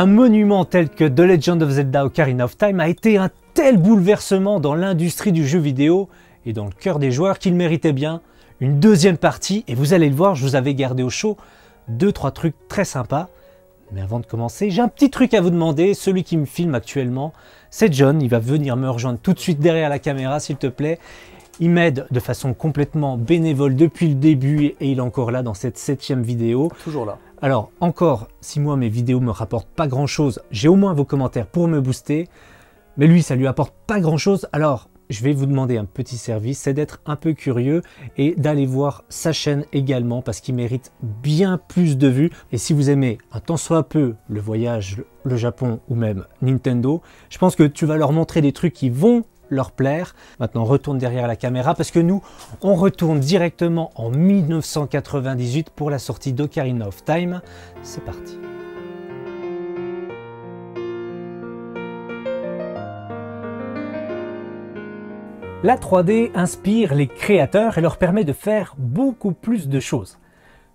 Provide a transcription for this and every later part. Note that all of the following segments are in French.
Un monument tel que The Legend of Zelda Ocarina of Time a été un tel bouleversement dans l'industrie du jeu vidéo et dans le cœur des joueurs qu'il méritait bien une deuxième partie. Et vous allez le voir, je vous avais gardé au chaud deux, trois trucs très sympas. Mais avant de commencer, j'ai un petit truc à vous demander. Celui qui me filme actuellement, c'est John. Il va venir me rejoindre tout de suite derrière la caméra, s'il te plaît. Il m'aide de façon complètement bénévole depuis le début et il est encore là dans cette septième vidéo. Toujours là. Alors encore, si moi mes vidéos me rapportent pas grand chose, j'ai au moins vos commentaires pour me booster. Mais lui, ça lui apporte pas grand chose. Alors je vais vous demander un petit service, c'est d'être un peu curieux et d'aller voir sa chaîne également parce qu'il mérite bien plus de vues. Et si vous aimez un tant soit peu le voyage, le Japon ou même Nintendo, je pense que tu vas leur montrer des trucs qui vont leur plaire. Maintenant, retourne derrière la caméra parce que nous, on retourne directement en 1998 pour la sortie d'Ocarina of Time. C'est parti. La 3D inspire les créateurs et leur permet de faire beaucoup plus de choses.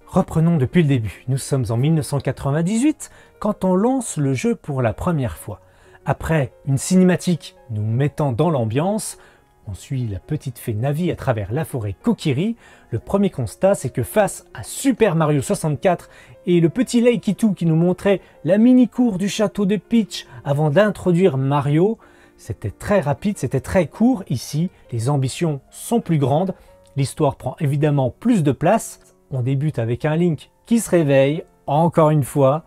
Reprenons depuis le début. Nous sommes en 1998 quand on lance le jeu pour la première fois. Après une cinématique nous mettant dans l'ambiance, on suit la petite fée Navi à travers la forêt Kokiri. Le premier constat, c'est que face à Super Mario 64 et le petit Leikitu qui nous montrait la mini-cour du château de Peach avant d'introduire Mario, c'était très rapide, c'était très court. Ici, les ambitions sont plus grandes. L'histoire prend évidemment plus de place. On débute avec un Link qui se réveille, encore une fois.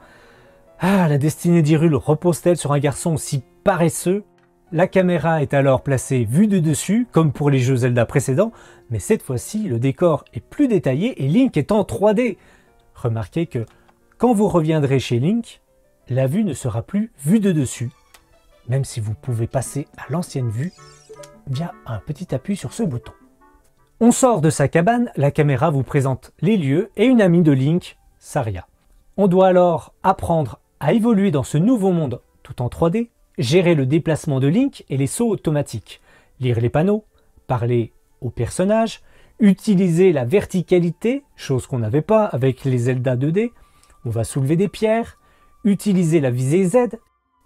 Ah, la destinée d'Hyrule repose-t-elle sur un garçon aussi paresseux? La caméra est alors placée vue de dessus, comme pour les jeux Zelda précédents, mais cette fois-ci, le décor est plus détaillé et Link est en 3D. Remarquez que quand vous reviendrez chez Link, la vue ne sera plus vue de dessus, même si vous pouvez passer à l'ancienne vue via un petit appui sur ce bouton. On sort de sa cabane, la caméra vous présente les lieux et une amie de Link, Saria. On doit alors apprendre à évoluer dans ce nouveau monde tout en 3D, gérer le déplacement de Link et les sauts automatiques, lire les panneaux, parler aux personnages, utiliser la verticalité, chose qu'on n'avait pas avec les Zelda 2D, on va soulever des pierres, utiliser la visée Z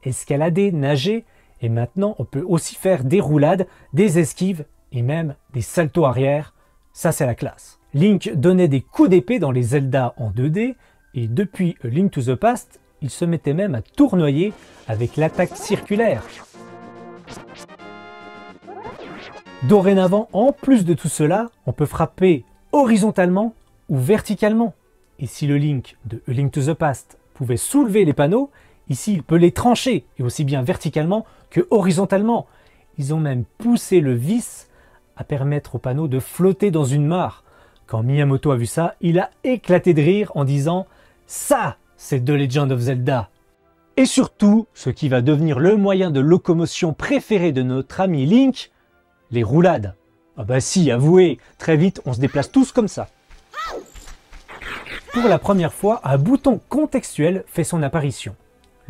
escalader, nager, et maintenant on peut aussi faire des roulades, des esquives et même des saltos arrière. Ça c'est la classe. Link donnait des coups d'épée dans les Zelda en 2D, et depuis Link to the Past, il se mettait même à tournoyer avec l'attaque circulaire. Dorénavant, en plus de tout cela, on peut frapper horizontalement ou verticalement. Et si le Link de A Link to the Past pouvait soulever les panneaux, Ici, il peut les trancher, et aussi bien verticalement que horizontalement. Ils ont même poussé le vis à permettre au panneau de flotter dans une mare. Quand Miyamoto a vu ça, il a éclaté de rire en disant « Ça, c'est The Legend of Zelda !» Et surtout, ce qui va devenir le moyen de locomotion préféré de notre ami Link, les roulades. Ah bah si, avouez, très vite, on se déplace tous comme ça. Pour la première fois, un bouton contextuel fait son apparition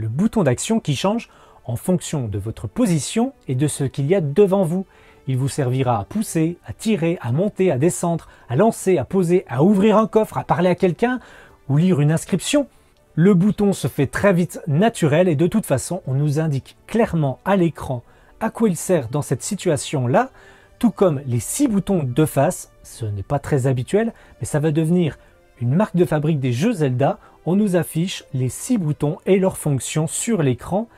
le bouton d'action qui change en fonction de votre position et de ce qu'il y a devant vous. Il vous servira à pousser, à tirer, à monter, à descendre, à lancer, à poser, à ouvrir un coffre, à parler à quelqu'un ou lire une inscription. Le bouton se fait très vite naturel et de toute façon on nous indique clairement à l'écran à quoi il sert dans cette situation-là, tout comme les six boutons de face, ce n'est pas très habituel, mais ça va devenir une marque de fabrique des jeux Zelda on nous affiche les six boutons et leurs fonctions sur l'écran.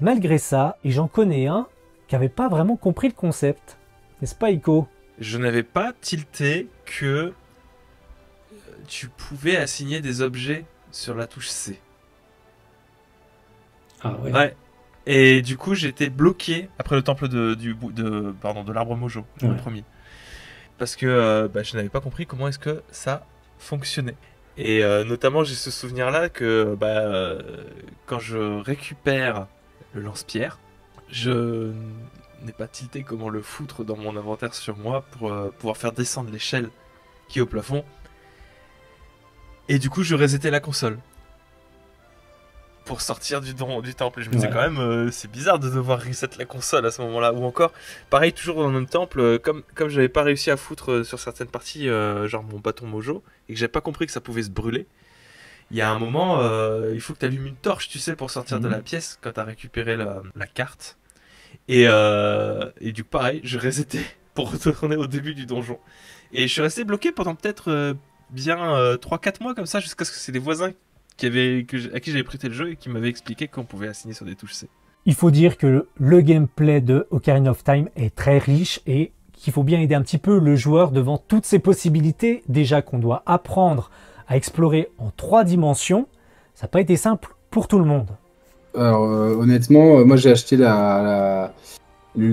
Malgré ça, et j'en connais un qui n'avait pas vraiment compris le concept. N'est-ce pas, Ico? Je n'avais pas tilté que euh, tu pouvais assigner des objets sur la touche C. Ah ouais. Ouais. Et du coup, j'étais bloqué après le temple de, du, de, pardon, de l'arbre Mojo, le premier. Parce que euh, bah, je n'avais pas compris comment est-ce que ça fonctionnait. Et euh, notamment, j'ai ce souvenir-là que bah, euh, quand je récupère le lance-pierre, je n'ai pas tilté comment le foutre dans mon inventaire sur moi pour pouvoir faire descendre l'échelle qui est au plafond. Et du coup, je resetais la console pour sortir du, du temple. Et je me disais quand même, euh, c'est bizarre de devoir reset la console à ce moment-là. Ou encore, pareil, toujours dans le même temple, euh, comme, comme j'avais pas réussi à foutre euh, sur certaines parties, genre mon bâton mojo, et que j'avais pas compris que ça pouvait se brûler, il y a un moment, il faut que tu allumes une torche, tu sais, pour sortir de Mhm. la pièce quand tu as récupéré la, la carte. Et, et du coup, pareil, je resetais pour retourner au début du donjon. Et je suis resté bloqué pendant peut-être euh, bien 3-4 mois comme ça, jusqu'à ce que c'est des voisins qui avaient, que à qui j'avais prêté le jeu et qui m'avaient expliqué qu'on pouvait assigner sur des touches C. Il faut dire que le gameplay de Ocarina of Time est très riche et qu'il faut bien aider un petit peu le joueur devant toutes ces possibilités. Déjà qu'on doit apprendre à explorer en trois dimensions, ça n'a pas été simple pour tout le monde. Alors, euh, honnêtement, euh, moi j'ai acheté la. la-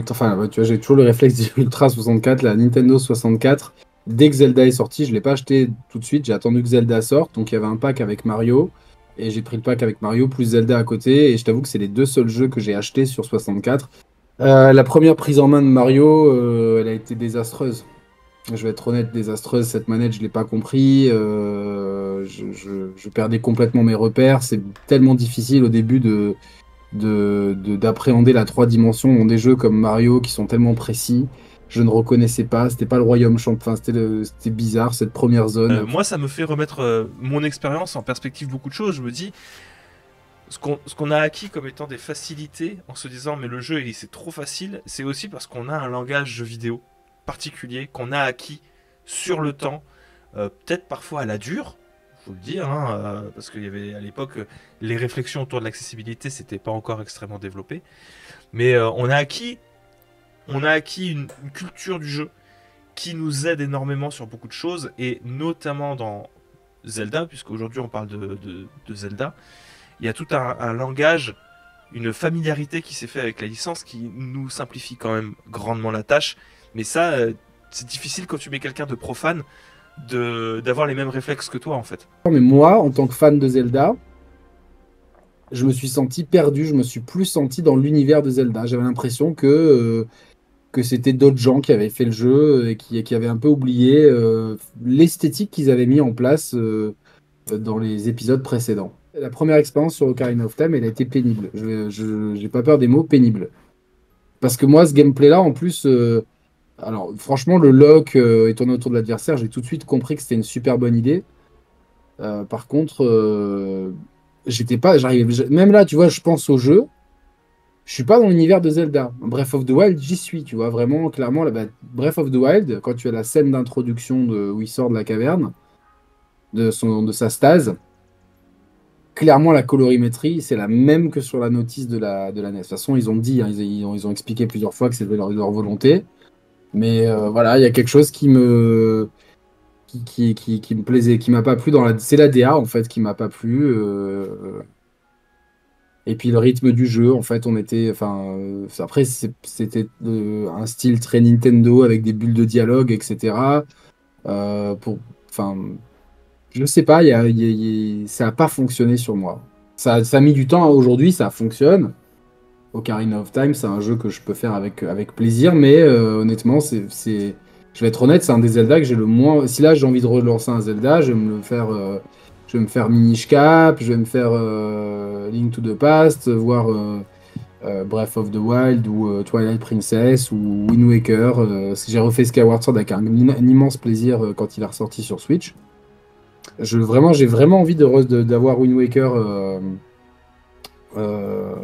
Enfin, tu vois, j'ai toujours le réflexe du Ultra 64, la Nintendo 64. Dès que Zelda est sorti, je l'ai pas acheté tout de suite, j'ai attendu que Zelda sorte. Donc il y avait un pack avec Mario. Et j'ai pris le pack avec Mario plus Zelda à côté. Et je t'avoue que c'est les deux seuls jeux que j'ai achetés sur 64. Euh, la première prise en main de Mario, euh, elle a été désastreuse. Je vais être honnête, désastreuse. Cette manette, je l'ai pas compris. Euh, je, perdais complètement mes repères. C'est tellement difficile au début de- d'appréhender la trois dimensions dans des jeux comme Mario qui sont tellement précis. Je ne reconnaissais pas. C'était pas le royaume champ. Enfin, c'était bizarre cette première zone. Euh, moi, ça me fait remettre euh, mon expérience en perspective beaucoup de choses. Je me dis, ce qu'on a acquis comme étant des facilités, en se disant, mais le jeu, c'est trop facile, c'est aussi parce qu'on a un langage jeu vidéo particulier qu'on a acquis sur le temps, euh, peut-être parfois à la dure, faut le dire, hein, parce qu'il y avait à l'époque les réflexions autour de l'accessibilité, c'était pas encore extrêmement développé, mais on a acquis, on a acquis une, culture du jeu qui nous aide énormément sur beaucoup de choses, et notamment dans Zelda, puisqu'aujourd'hui on parle de, de- Zelda, il y a tout un, langage, une familiarité qui s'est fait avec la licence qui nous simplifie quand même grandement la tâche, mais ça, euh, c'est difficile quand tu mets quelqu'un de profane de d'avoir les mêmes réflexes que toi en fait. Mais moi, en tant que fan de Zelda, je me suis senti perdu. Je me suis plus senti dans l'univers de Zelda. J'avais l'impression que, euh, que c'était d'autres gens qui avaient fait le jeu et qui, avaient un peu oublié euh, l'esthétique qu'ils avaient mis en place euh, dans les épisodes précédents. La première expérience sur Ocarina of Time, elle a été pénible. Je j'ai pas peur des mots pénible. Parce que moi, ce gameplay-là, en plus, euh, alors franchement, le lock et tourner autour de l'adversaire, j'ai tout de suite compris que c'était une super bonne idée. Par contre, j'étais pas, j'arrive, je- même là, tu vois, je pense au jeu. Je suis pas dans l'univers de Zelda. Breath of the Wild, j'y suis, tu vois, vraiment, clairement, là, bah, Breath of the Wild, quand tu as la scène d'introduction de où il sort de la caverne, de son, de sa stase, clairement, la colorimétrie, c'est la même que sur la notice de la, de la NES. De toute façon, ils ont dit, hein, ils, ont, ils ont expliqué plusieurs fois que c'était leur, leur volonté. Mais euh, voilà, il y a quelque chose qui me, qui, qui, qui, qui me plaisait, qui m'a pas plu dans la. C'est la DA en fait qui m'a pas plu. euh, Et puis le rythme du jeu, en fait, on était. Enfin, euh, après, c'était euh, un style très Nintendo avec des bulles de dialogue, etc. Euh, pour, enfin, je sais pas, y a, ça a pas fonctionné sur moi. Ça, ça a mis du temps. Aujourd'hui, ça fonctionne. Ocarina of Time, c'est un jeu que je peux faire avec, avec plaisir, mais euh, honnêtement, c'est, je vais être honnête, c'est un des Zelda que j'ai le moins. Si là j'ai envie de relancer un Zelda, je vais me le faire, je vais me faire Minish Cap, je vais me faire euh, Link to the Past, voire euh, euh, Breath of the Wild ou Twilight Princess ou Wind Waker. j'ai refait Skyward Sword avec un, un immense plaisir quand il est ressorti sur Switch. Je, vraiment, j'ai vraiment envie d'avoir Wind Waker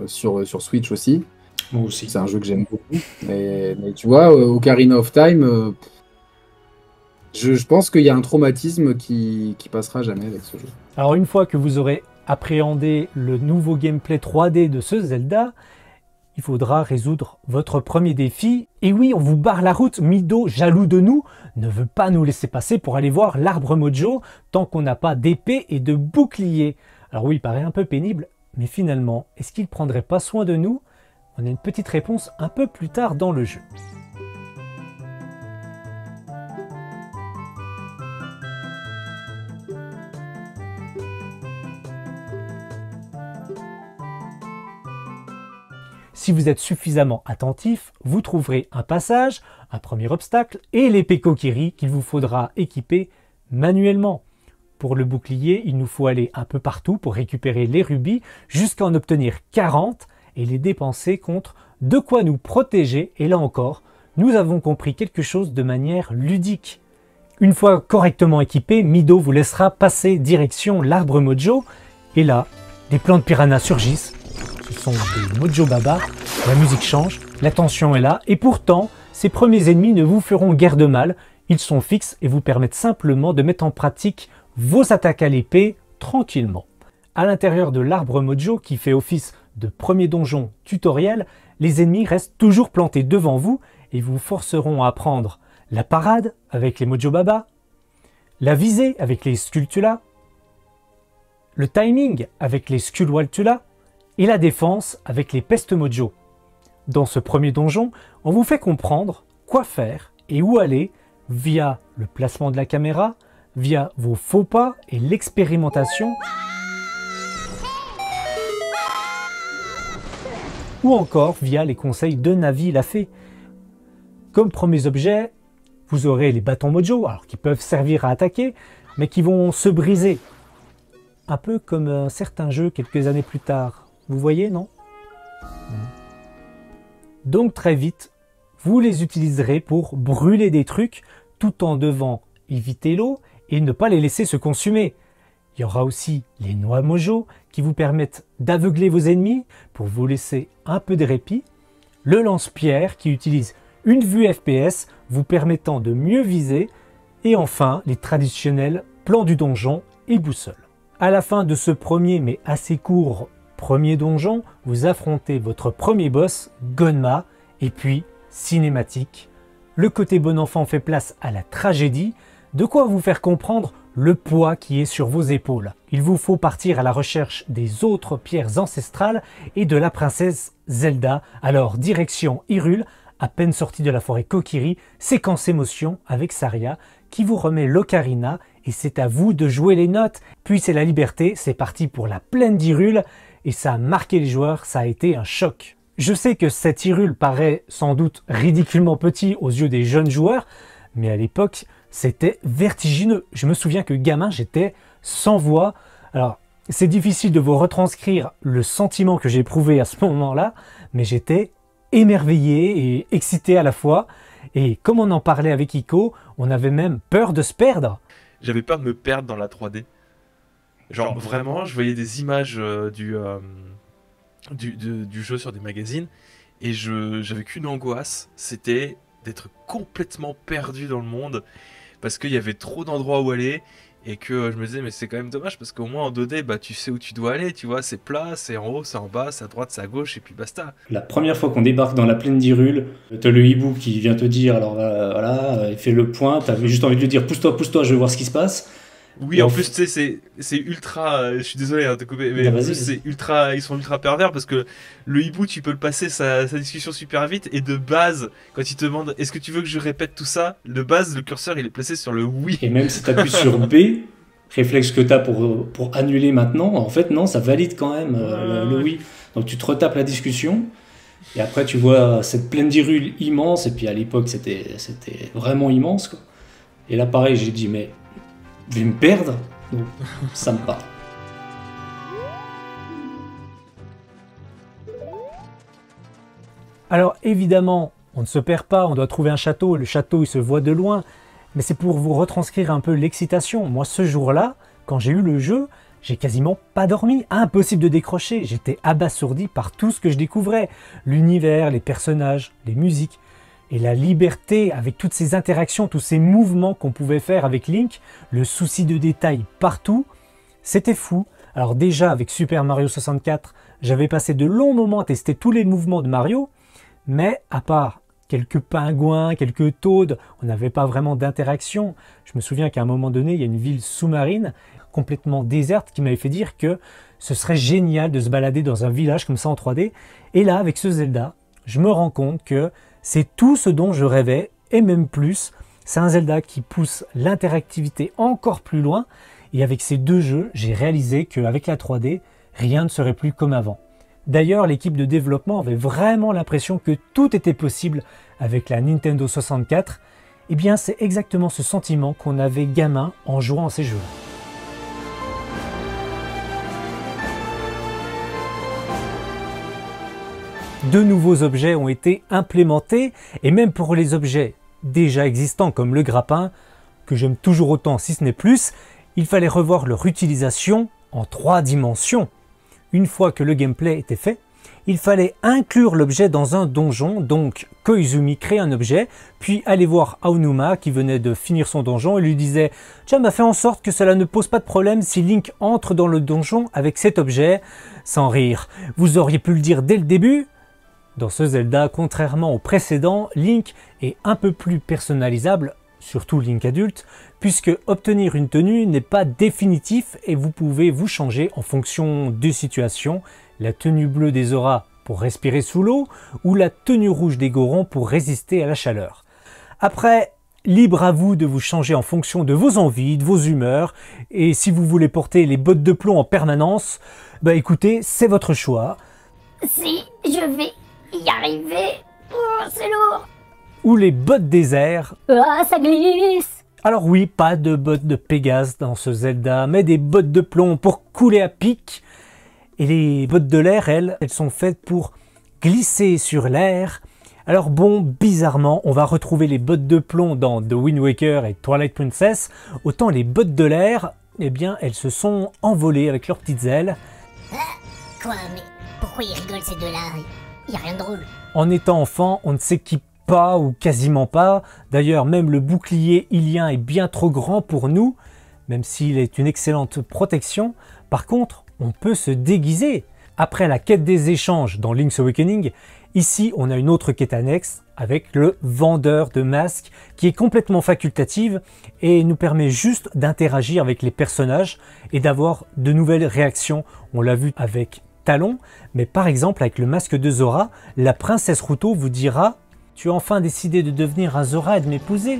sur, sur Switch aussi. Moi aussi. C'est un jeu que j'aime beaucoup. Mais, mais tu vois, Ocarina of Time, je, pense qu'il y a un traumatisme qui, qui passera jamais avec ce jeu. Alors une fois que vous aurez appréhendé le nouveau gameplay 3D de ce Zelda, il faudra résoudre votre premier défi. Et oui, on vous barre la route, Mido, jaloux de nous, ne veut pas nous laisser passer pour aller voir l'arbre mojo tant qu'on n'a pas d'épée et de bouclier. Alors oui, il paraît un peu pénible, mais finalement, est-ce qu'il prendrait pas soin de nous? On a une petite réponse un peu plus tard dans le jeu. Si vous êtes suffisamment attentif, vous trouverez un passage, un premier obstacle et l'épée Kokiri qu'il vous faudra équiper manuellement. Pour le bouclier, il nous faut aller un peu partout pour récupérer les rubis jusqu'à en obtenir 40 et les dépenser contre de quoi nous protéger. Et là encore, nous avons compris quelque chose de manière ludique. Une fois correctement équipé, Mido vous laissera passer direction l'arbre Mojo. Et là, des plans de piranha surgissent. Ce sont des Mojo Baba. La musique change, la tension est là. Et pourtant, ces premiers ennemis ne vous feront guère de mal. Ils sont fixes et vous permettent simplement de mettre en pratique vos attaques à l'épée tranquillement. À l'intérieur de l'arbre Mojo, qui fait office de premier donjon tutoriel, les ennemis restent toujours plantés devant vous et vous forceront à prendre la parade avec les Mojo Baba, la visée avec les Sculptula, le timing avec les Skulwaltula et la défense avec les Peste Mojo. Dans ce premier donjon, on vous fait comprendre quoi faire et où aller via le placement de la caméra, via vos faux pas et l'expérimentation, ou encore via les conseils de Navi l'a fait. Comme premiers objets, vous aurez les bâtons mojo, alors qui peuvent servir à attaquer, mais qui vont se briser. Un peu comme un certain jeu quelques années plus tard. Vous voyez, non Donc très vite, vous les utiliserez pour brûler des trucs tout en devant éviter l'eau et ne pas les laisser se consumer. Il y aura aussi les noix mojo qui vous permettent d'aveugler vos ennemis pour vous laisser un peu de répit. Le lance-pierre qui utilise une vue FPS vous permettant de mieux viser. Et enfin, les traditionnels plans du donjon et boussole. À la fin de ce premier mais assez court premier donjon, vous affrontez votre premier boss, Gonma, et puis cinématique. Le côté bon enfant fait place à la tragédie, de quoi vous faire comprendre le poids qui est sur vos épaules. Il vous faut partir à la recherche des autres pierres ancestrales et de la princesse Zelda. Alors direction Hyrule, à peine sorti de la forêt Kokiri, séquence émotion avec Saria qui vous remet l'ocarina et c'est à vous de jouer les notes. Puis c'est la liberté, c'est parti pour la plaine d'Hyrule et ça a marqué les joueurs, ça a été un choc. Je sais que cet Hyrule paraît sans doute ridiculement petit aux yeux des jeunes joueurs, mais à l'époque, c'était vertigineux. Je me souviens que gamin, j'étais sans voix. Alors, c'est difficile de vous retranscrire le sentiment que j'ai éprouvé à ce moment-là, mais j'étais émerveillé et excité à la fois. Et comme on en parlait avec Ico, on avait même peur de se perdre. J'avais peur de me perdre dans la 3D. Genre vraiment, je voyais des images euh, du, euh, du, du, jeu sur des magazines et je j'avais qu'une angoisse, c'était d'être complètement perdu dans le monde parce qu'il y avait trop d'endroits où aller et que je me disais mais c'est quand même dommage parce qu'au moins en 2D bah tu sais où tu dois aller tu vois c'est plat c'est en haut c'est en bas c'est à droite c'est à gauche et puis basta. La première fois qu'on débarque dans la plaine d'Irule t'as le hibou qui vient te dire alors euh, voilà il fait le point t'avais juste envie de lui dire pousse-toi pousse-toi je veux voir ce qui se passe oui, en plus, tu sais, c'est ultra. Euh, je suis désolé hein, de te couper, mais en plus, c'est ultra. Ils sont ultra pervers parce que le hibou, tu peux le passer sa, discussion super vite et de base, quand il te demande est-ce que tu veux que je répète tout ça, de base, le curseur il est placé sur le oui. Et même si tu appuies sur B, réflexe que tu as pour, pour annuler maintenant, en fait, non, ça valide quand même euh, le, oui. Donc tu te retapes la discussion. Et après, tu vois cette plaine d'irule immense. Et puis à l'époque, c'était vraiment immense. Quoi. Et là, pareil, j'ai dit, mais vais me perdre. Ça me parle. Alors évidemment, on ne se perd pas, on doit trouver un château, le château il se voit de loin, mais c'est pour vous retranscrire un peu l'excitation. Moi ce jour-là, quand j'ai eu le jeu, j'ai quasiment pas dormi, impossible de décrocher, j'étais abasourdi par tout ce que je découvrais, l'univers, les personnages, les musiques et la liberté avec toutes ces interactions, tous ces mouvements qu'on pouvait faire avec Link, le souci de détail partout, c'était fou. Alors déjà avec Super Mario 64, j'avais passé de longs moments à tester tous les mouvements de Mario, mais à part quelques pingouins, quelques taudes, on n'avait pas vraiment d'interaction. Je me souviens qu'à un moment donné, il y a une ville sous-marine complètement déserte qui m'avait fait dire que ce serait génial de se balader dans un village comme ça en 3D. Et là, avec ce Zelda, je me rends compte que c'est tout ce dont je rêvais, et même plus. C'est un Zelda qui pousse l'interactivité encore plus loin, et avec ces deux jeux, j'ai réalisé qu'avec la 3D, rien ne serait plus comme avant. D'ailleurs, l'équipe de développement avait vraiment l'impression que tout était possible avec la Nintendo 64. Et eh bien, c'est exactement ce sentiment qu'on avait gamin en jouant à ces jeux. De nouveaux objets ont été implémentés, et même pour les objets déjà existants comme le grappin, que j'aime toujours autant si ce n'est plus, il fallait revoir leur utilisation en trois dimensions. Une fois que le gameplay était fait, il fallait inclure l'objet dans un donjon, donc Koizumi crée un objet, puis aller voir Aonuma qui venait de finir son donjon et lui disait « Tiens, m'a fait en sorte que cela ne pose pas de problème si Link entre dans le donjon avec cet objet. » Sans rire, vous auriez pu le dire dès le début Dans ce Zelda, contrairement au précédent, Link est un peu plus personnalisable, surtout Link adulte, puisque obtenir une tenue n'est pas définitif et vous pouvez vous changer en fonction des situations la tenue bleue des auras pour respirer sous l'eau ou la tenue rouge des Gorons pour résister à la chaleur. Après, libre à vous de vous changer en fonction de vos envies, de vos humeurs, et si vous voulez porter les bottes de plomb en permanence, bah écoutez, c'est votre choix. Si, je vais y arriver. Oh, c'est lourd. Ou les bottes désert. Ah, ça glisse. Alors oui, pas de bottes de Pégase dans ce Zelda, mais des bottes de plomb pour couler à pic et les bottes de l'air, elles, elles sont faites pour glisser sur l'air. Alors bon, bizarrement, on va retrouver les bottes de plomb dans The Wind Waker et Twilight Princess. Autant les bottes de l'air, eh bien, elles se sont envolées avec leurs petites ailes. Ah, quoi, mais pourquoi ils rigolent ces deux-là? Rien de drôle. En étant enfant, on ne s'équipe pas ou quasiment pas. D'ailleurs, même le bouclier ilien est bien trop grand pour nous, même s'il est une excellente protection. Par contre, on peut se déguiser. Après la quête des échanges dans Link's Awakening, ici on a une autre quête annexe avec le vendeur de masques qui est complètement facultative et nous permet juste d'interagir avec les personnages et d'avoir de nouvelles réactions. On l'a vu avec Talon, mais par exemple avec le masque de Zora, la princesse Ruto vous dira « Tu as enfin décidé de devenir un Zora et de m'épouser ?»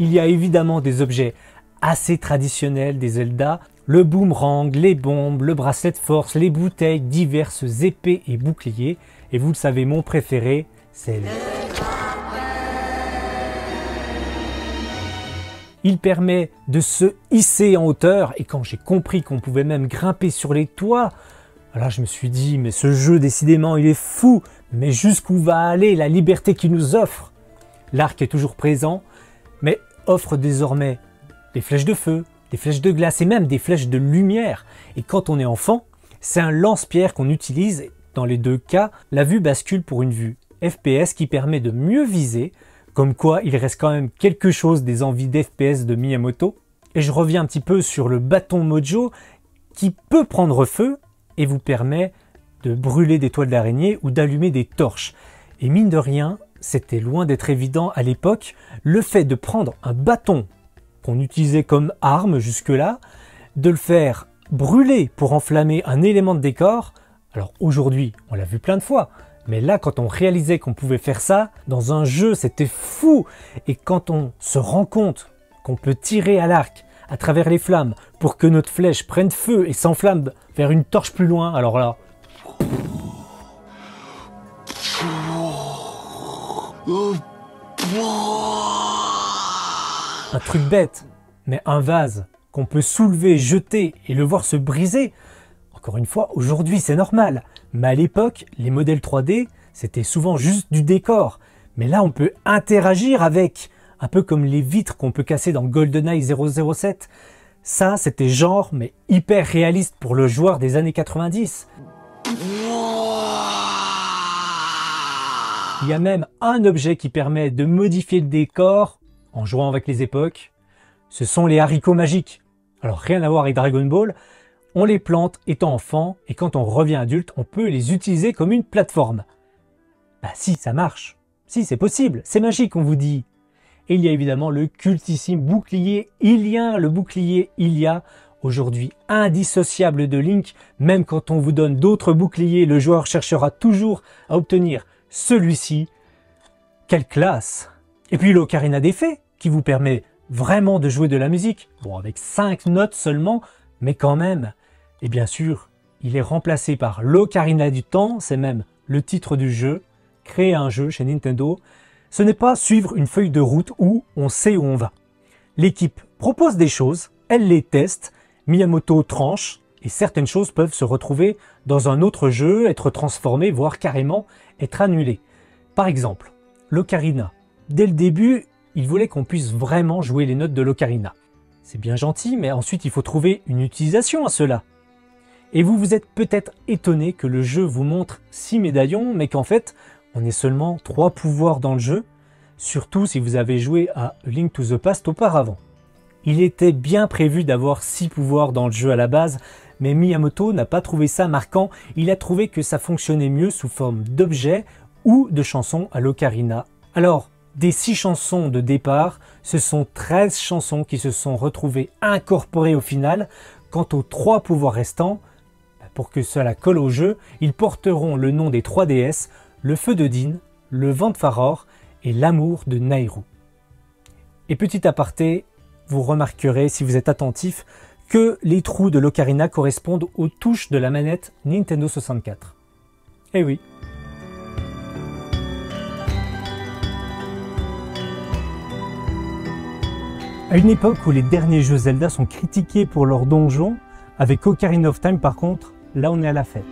Il y a évidemment des objets assez traditionnels des Zelda le boomerang, les bombes, le bracelet de force, les bouteilles, diverses épées et boucliers. Et vous le savez, mon préféré, c'est le... Il permet de se hisser en hauteur et quand j'ai compris qu'on pouvait même grimper sur les toits, alors je me suis dit mais ce jeu décidément il est fou, mais jusqu'où va aller la liberté qu'il nous offre? L'arc est toujours présent, mais offre désormais des flèches de feu, des flèches de glace et même des flèches de lumière. Et quand on est enfant, c'est un lance-pierre qu'on utilise. Dans les deux cas, la vue bascule pour une vue FPS qui permet de mieux viser, comme quoi il reste quand même quelque chose des envies d'FPS de Miyamoto. Et je reviens un petit peu sur le bâton Mojo qui peut prendre feu et vous permet de brûler des toiles d'araignée ou d'allumer des torches. Et mine de rien, c'était loin d'être évident à l'époque, le fait de prendre un bâton qu'on utilisait comme arme jusque-là, de le faire brûler pour enflammer un élément de décor. Alors aujourd'hui, on l'a vu plein de fois, mais là, quand on réalisait qu'on pouvait faire ça, dans un jeu, c'était fou. Et quand on se rend compte qu'on peut tirer à l'arc à travers les flammes pour que notre flèche prenne feu et s'enflamme vers une torche plus loin, alors là... Un truc bête, mais un vase qu'on peut soulever, jeter et le voir se briser. Encore une fois, aujourd'hui c'est normal, mais à l'époque, les modèles 3D, c'était souvent juste du décor. Mais là, on peut interagir avec, un peu comme les vitres qu'on peut casser dans GoldenEye 007. Ça, c'était genre, mais hyper réaliste pour le joueur des années 90. Il y a même un objet qui permet de modifier le décor en jouant avec les époques, ce sont les haricots magiques. Alors rien à voir avec Dragon Ball, on les plante étant enfant et quand on revient adulte, on peut les utiliser comme une plateforme. Bah si, ça marche. Si, c'est possible, c'est magique, on vous dit. Et il y a évidemment le cultissime bouclier Ilien, le bouclier Ilia, aujourd'hui indissociable de Link. Même quand on vous donne d'autres boucliers, le joueur cherchera toujours à obtenir celui-ci. Quelle classe Et puis l'Ocarina des Fées, qui vous permet vraiment de jouer de la musique. Bon, avec 5 notes seulement, mais quand même. Et bien sûr, il est remplacé par l'Ocarina du Temps, c'est même le titre du jeu. Créer un jeu chez Nintendo, ce n'est pas suivre une feuille de route où on sait où on va. L'équipe propose des choses, elle les teste, Miyamoto tranche, et certaines choses peuvent se retrouver dans un autre jeu, être transformées, voire carrément être annulées. Par exemple, l'Ocarina. Dès le début, il voulait qu'on puisse vraiment jouer les notes de l'ocarina. C'est bien gentil, mais ensuite il faut trouver une utilisation à cela. Et vous vous êtes peut-être étonné que le jeu vous montre 6 médaillons, mais qu'en fait, on est seulement 3 pouvoirs dans le jeu, surtout si vous avez joué à Link to the Past auparavant. Il était bien prévu d'avoir 6 pouvoirs dans le jeu à la base, mais Miyamoto n'a pas trouvé ça marquant, il a trouvé que ça fonctionnait mieux sous forme d'objets ou de chansons à l'ocarina. Alors, des 6 chansons de départ, ce sont 13 chansons qui se sont retrouvées incorporées au final. Quant aux 3 pouvoirs restants, pour que cela colle au jeu, ils porteront le nom des 3 déesses, le feu de Din, le vent de Faror et l'amour de Nairu. Et petit aparté, vous remarquerez si vous êtes attentif que les trous de l'ocarina correspondent aux touches de la manette Nintendo 64. Eh oui. À une époque où les derniers jeux Zelda sont critiqués pour leurs donjons, avec Ocarina of Time par contre, là on est à la fête.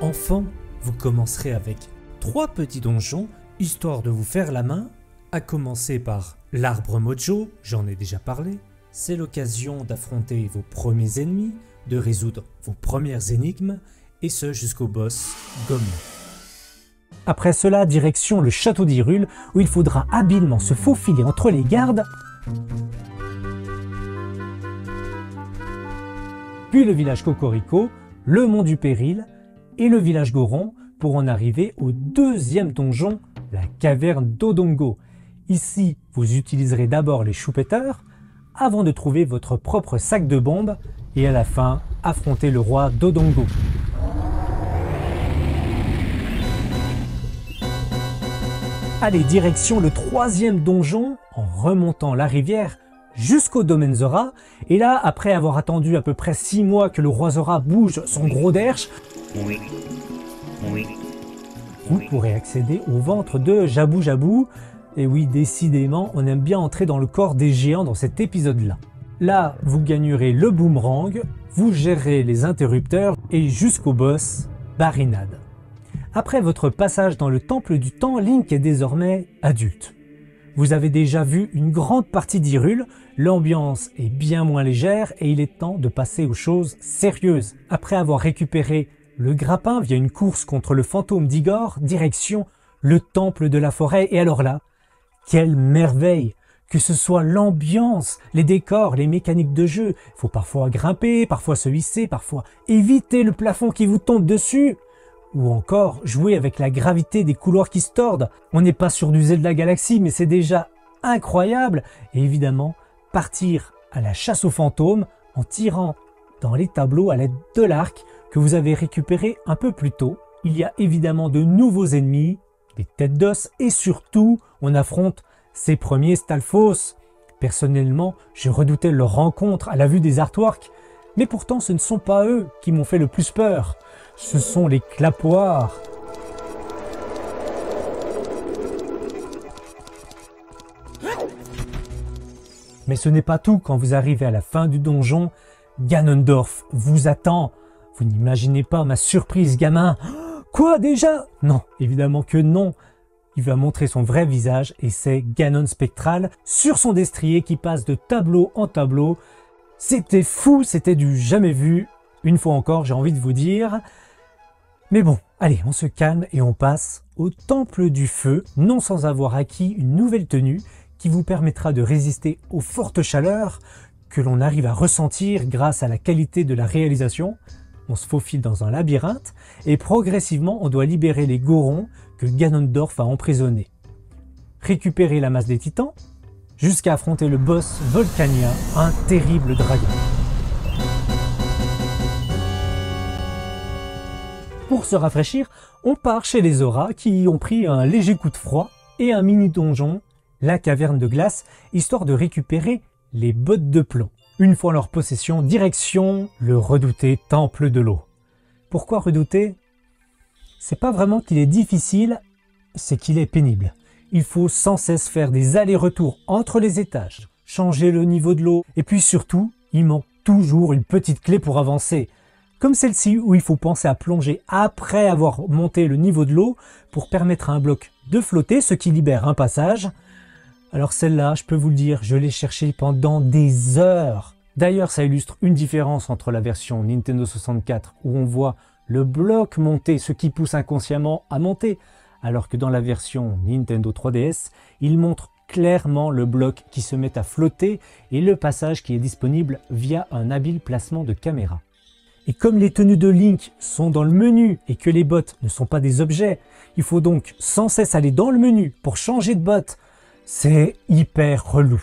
Enfant, vous commencerez avec trois petits donjons, histoire de vous faire la main, à commencer par l'arbre mojo, j'en ai déjà parlé. C'est l'occasion d'affronter vos premiers ennemis, de résoudre vos premières énigmes, et ce jusqu'au boss Gomme. Après cela, direction le château d'Hyrule, où il faudra habilement se faufiler entre les gardes. Puis le village Cocorico, le mont du Péril et le village Goron pour en arriver au deuxième donjon, la caverne d'Odongo. Ici, vous utiliserez d'abord les choupetteurs avant de trouver votre propre sac de bombes et à la fin, affronter le roi d'Odongo. Allez, direction le troisième donjon en remontant la rivière jusqu'au domaine Zora. Et là, après avoir attendu à peu près 6 mois que le roi Zora bouge son gros derche, vous pourrez accéder au ventre de Jabou Jabou. Et oui, décidément, on aime bien entrer dans le corps des géants dans cet épisode-là. Là, vous gagnerez le boomerang, vous gérerez les interrupteurs et jusqu'au boss, Barinade. Après votre passage dans le temple du temps, Link est désormais adulte. Vous avez déjà vu une grande partie d'Hyrule, l'ambiance est bien moins légère et il est temps de passer aux choses sérieuses. Après avoir récupéré le grappin via une course contre le fantôme d'Igor, direction le temple de la forêt. Et alors là, quelle merveille Que ce soit l'ambiance, les décors, les mécaniques de jeu. Il faut parfois grimper, parfois se hisser, parfois éviter le plafond qui vous tombe dessus. Ou encore jouer avec la gravité des couloirs qui se tordent. On n'est pas sur du Zelda Galaxy, mais c'est déjà incroyable. Et évidemment, partir à la chasse aux fantômes en tirant dans les tableaux à l'aide de l'arc que vous avez récupéré un peu plus tôt. Il y a évidemment de nouveaux ennemis, des têtes d'os et surtout on affronte ces premiers Stalfos. Personnellement, j'ai redouté leur rencontre à la vue des artworks, mais pourtant ce ne sont pas eux qui m'ont fait le plus peur, ce sont les clapoirs. Mais ce n'est pas tout, quand vous arrivez à la fin du donjon, Ganondorf vous attend. Vous n'imaginez pas ma surprise, gamin. Quoi déjà? Non, évidemment que non. Il va montrer son vrai visage et c'est Ganon spectral sur son destrier qui passe de tableau en tableau. C'était fou, c'était du jamais vu. Une fois encore, j'ai envie de vous dire. Mais bon, allez, on se calme et on passe au Temple du Feu, non sans avoir acquis une nouvelle tenue qui vous permettra de résister aux fortes chaleurs que l'on arrive à ressentir grâce à la qualité de la réalisation. On se faufile dans un labyrinthe et progressivement on doit libérer les Gorons que Ganondorf a emprisonnés. Récupérer la masse des titans jusqu'à affronter le boss Volcania, un terrible dragon. Pour se rafraîchir, on part chez les auras qui ont pris un léger coup de froid et un mini donjon, la caverne de glace, histoire de récupérer les bottes de plomb. Une fois en leur possession, direction le redouté temple de l'eau. Pourquoi redouter C'est pas vraiment qu'il est difficile, c'est qu'il est pénible. Il faut sans cesse faire des allers-retours entre les étages, changer le niveau de l'eau, et puis surtout, il manque toujours une petite clé pour avancer. Comme celle-ci où il faut penser à plonger après avoir monté le niveau de l'eau pour permettre à un bloc de flotter, ce qui libère un passage. Alors celle-là, je peux vous le dire, je l'ai cherchée pendant des heures. D'ailleurs, ça illustre une différence entre la version Nintendo 64 où on voit le bloc monter, ce qui pousse inconsciemment à monter, alors que dans la version Nintendo 3DS, il montre clairement le bloc qui se met à flotter et le passage qui est disponible via un habile placement de caméra. Et comme les tenues de Link sont dans le menu et que les bottes ne sont pas des objets, il faut donc sans cesse aller dans le menu pour changer de bottes. C'est hyper relou.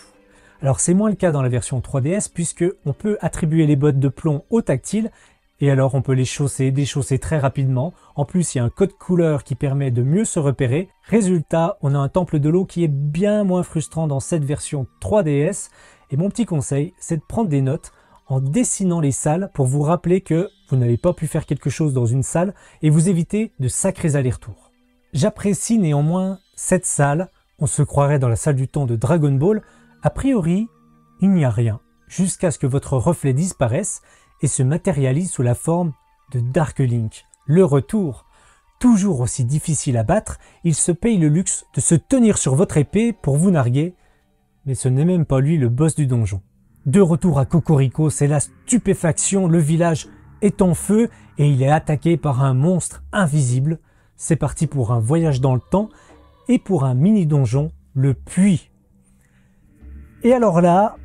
Alors c'est moins le cas dans la version 3DS puisque on peut attribuer les bottes de plomb au tactile et alors on peut les chausser déchausser très rapidement. En plus il y a un code couleur qui permet de mieux se repérer. Résultat, on a un temple de l'eau qui est bien moins frustrant dans cette version 3DS. Et mon petit conseil, c'est de prendre des notes en dessinant les salles pour vous rappeler que vous n'avez pas pu faire quelque chose dans une salle et vous éviter de sacrés allers-retours. J'apprécie néanmoins cette salle, on se croirait dans la salle du temps de Dragon Ball, a priori, il n'y a rien, jusqu'à ce que votre reflet disparaisse et se matérialise sous la forme de Dark Link. Le retour, toujours aussi difficile à battre, il se paye le luxe de se tenir sur votre épée pour vous narguer, mais ce n'est même pas lui le boss du donjon. De retour à Cocorico, c'est la stupéfaction, le village est en feu et il est attaqué par un monstre invisible. C'est parti pour un voyage dans le temps et pour un mini donjon, le puits. Et alors là,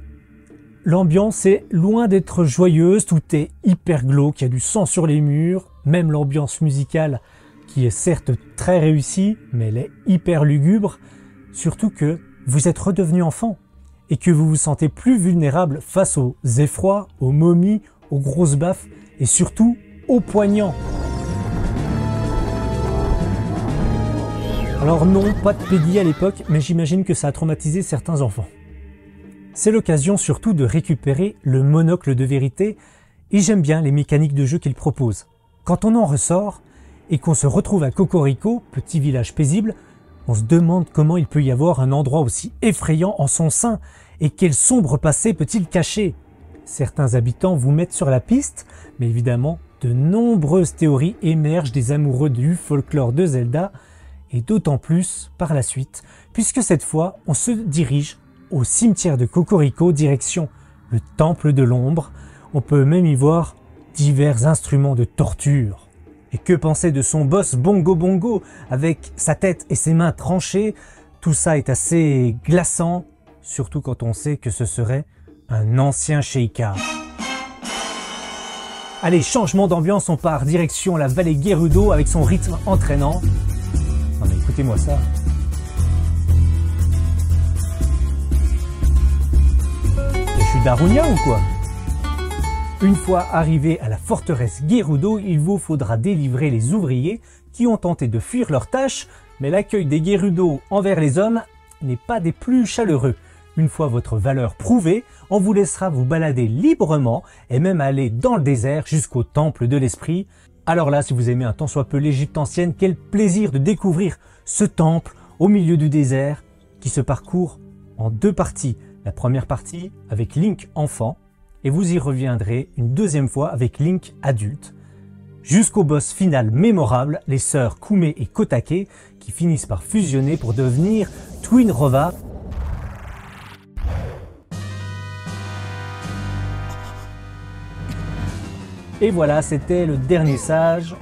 l'ambiance est loin d'être joyeuse, tout est hyper glauque, il y a du sang sur les murs, même l'ambiance musicale qui est certes très réussie, mais elle est hyper lugubre, surtout que vous êtes redevenu enfant et que vous vous sentez plus vulnérable face aux effrois, aux momies, aux grosses baffes et surtout aux poignants. Alors non, pas de pédie à l'époque, mais j'imagine que ça a traumatisé certains enfants. C'est l'occasion surtout de récupérer le monocle de vérité, et j'aime bien les mécaniques de jeu qu'il propose. Quand on en ressort, et qu'on se retrouve à Cocorico, petit village paisible, on se demande comment il peut y avoir un endroit aussi effrayant en son sein et quel sombre passé peut-il cacher. Certains habitants vous mettent sur la piste, mais évidemment, de nombreuses théories émergent des amoureux du folklore de Zelda, et d'autant plus par la suite, puisque cette fois, on se dirige au cimetière de Cocorico, direction le Temple de l'Ombre. On peut même y voir divers instruments de torture. Et que penser de son boss Bongo Bongo avec sa tête et ses mains tranchées? Tout ça est assez glaçant, surtout quand on sait que ce serait un ancien Sheikah. Allez, changement d'ambiance, on part direction la vallée Gerudo avec son rythme entraînant. Non mais écoutez-moi ça. Je suis Darunia ou quoi? Une fois arrivé à la forteresse Gerudo, il vous faudra délivrer les ouvriers qui ont tenté de fuir leurs tâches, mais l'accueil des Gerudo envers les hommes n'est pas des plus chaleureux. Une fois votre valeur prouvée, on vous laissera vous balader librement et même aller dans le désert jusqu'au temple de l'esprit. Alors là, si vous aimez un tant soit peu l'Égypte ancienne, quel plaisir de découvrir ce temple au milieu du désert qui se parcourt en deux parties. La première partie avec Link enfant et vous y reviendrez une deuxième fois avec Link adulte, jusqu'au boss final mémorable, les sœurs Kume et Kotake, qui finissent par fusionner pour devenir Twin Rova. Et voilà, c'était le dernier sage.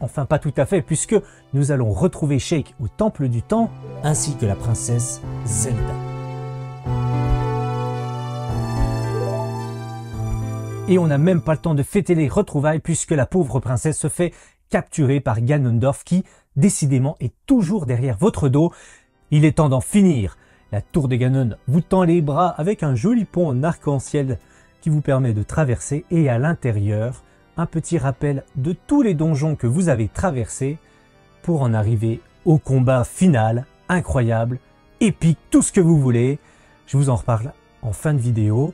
Enfin, pas tout à fait, puisque nous allons retrouver Shake au Temple du Temps, ainsi que la princesse Zelda. Et on n'a même pas le temps de fêter les retrouvailles puisque la pauvre princesse se fait capturer par Ganondorf qui, décidément, est toujours derrière votre dos. Il est temps d'en finir. La tour de Ganon vous tend les bras avec un joli pont en arc-en-ciel qui vous permet de traverser et à l'intérieur, un petit rappel de tous les donjons que vous avez traversés pour en arriver au combat final, incroyable, épique, tout ce que vous voulez. Je vous en reparle en fin de vidéo.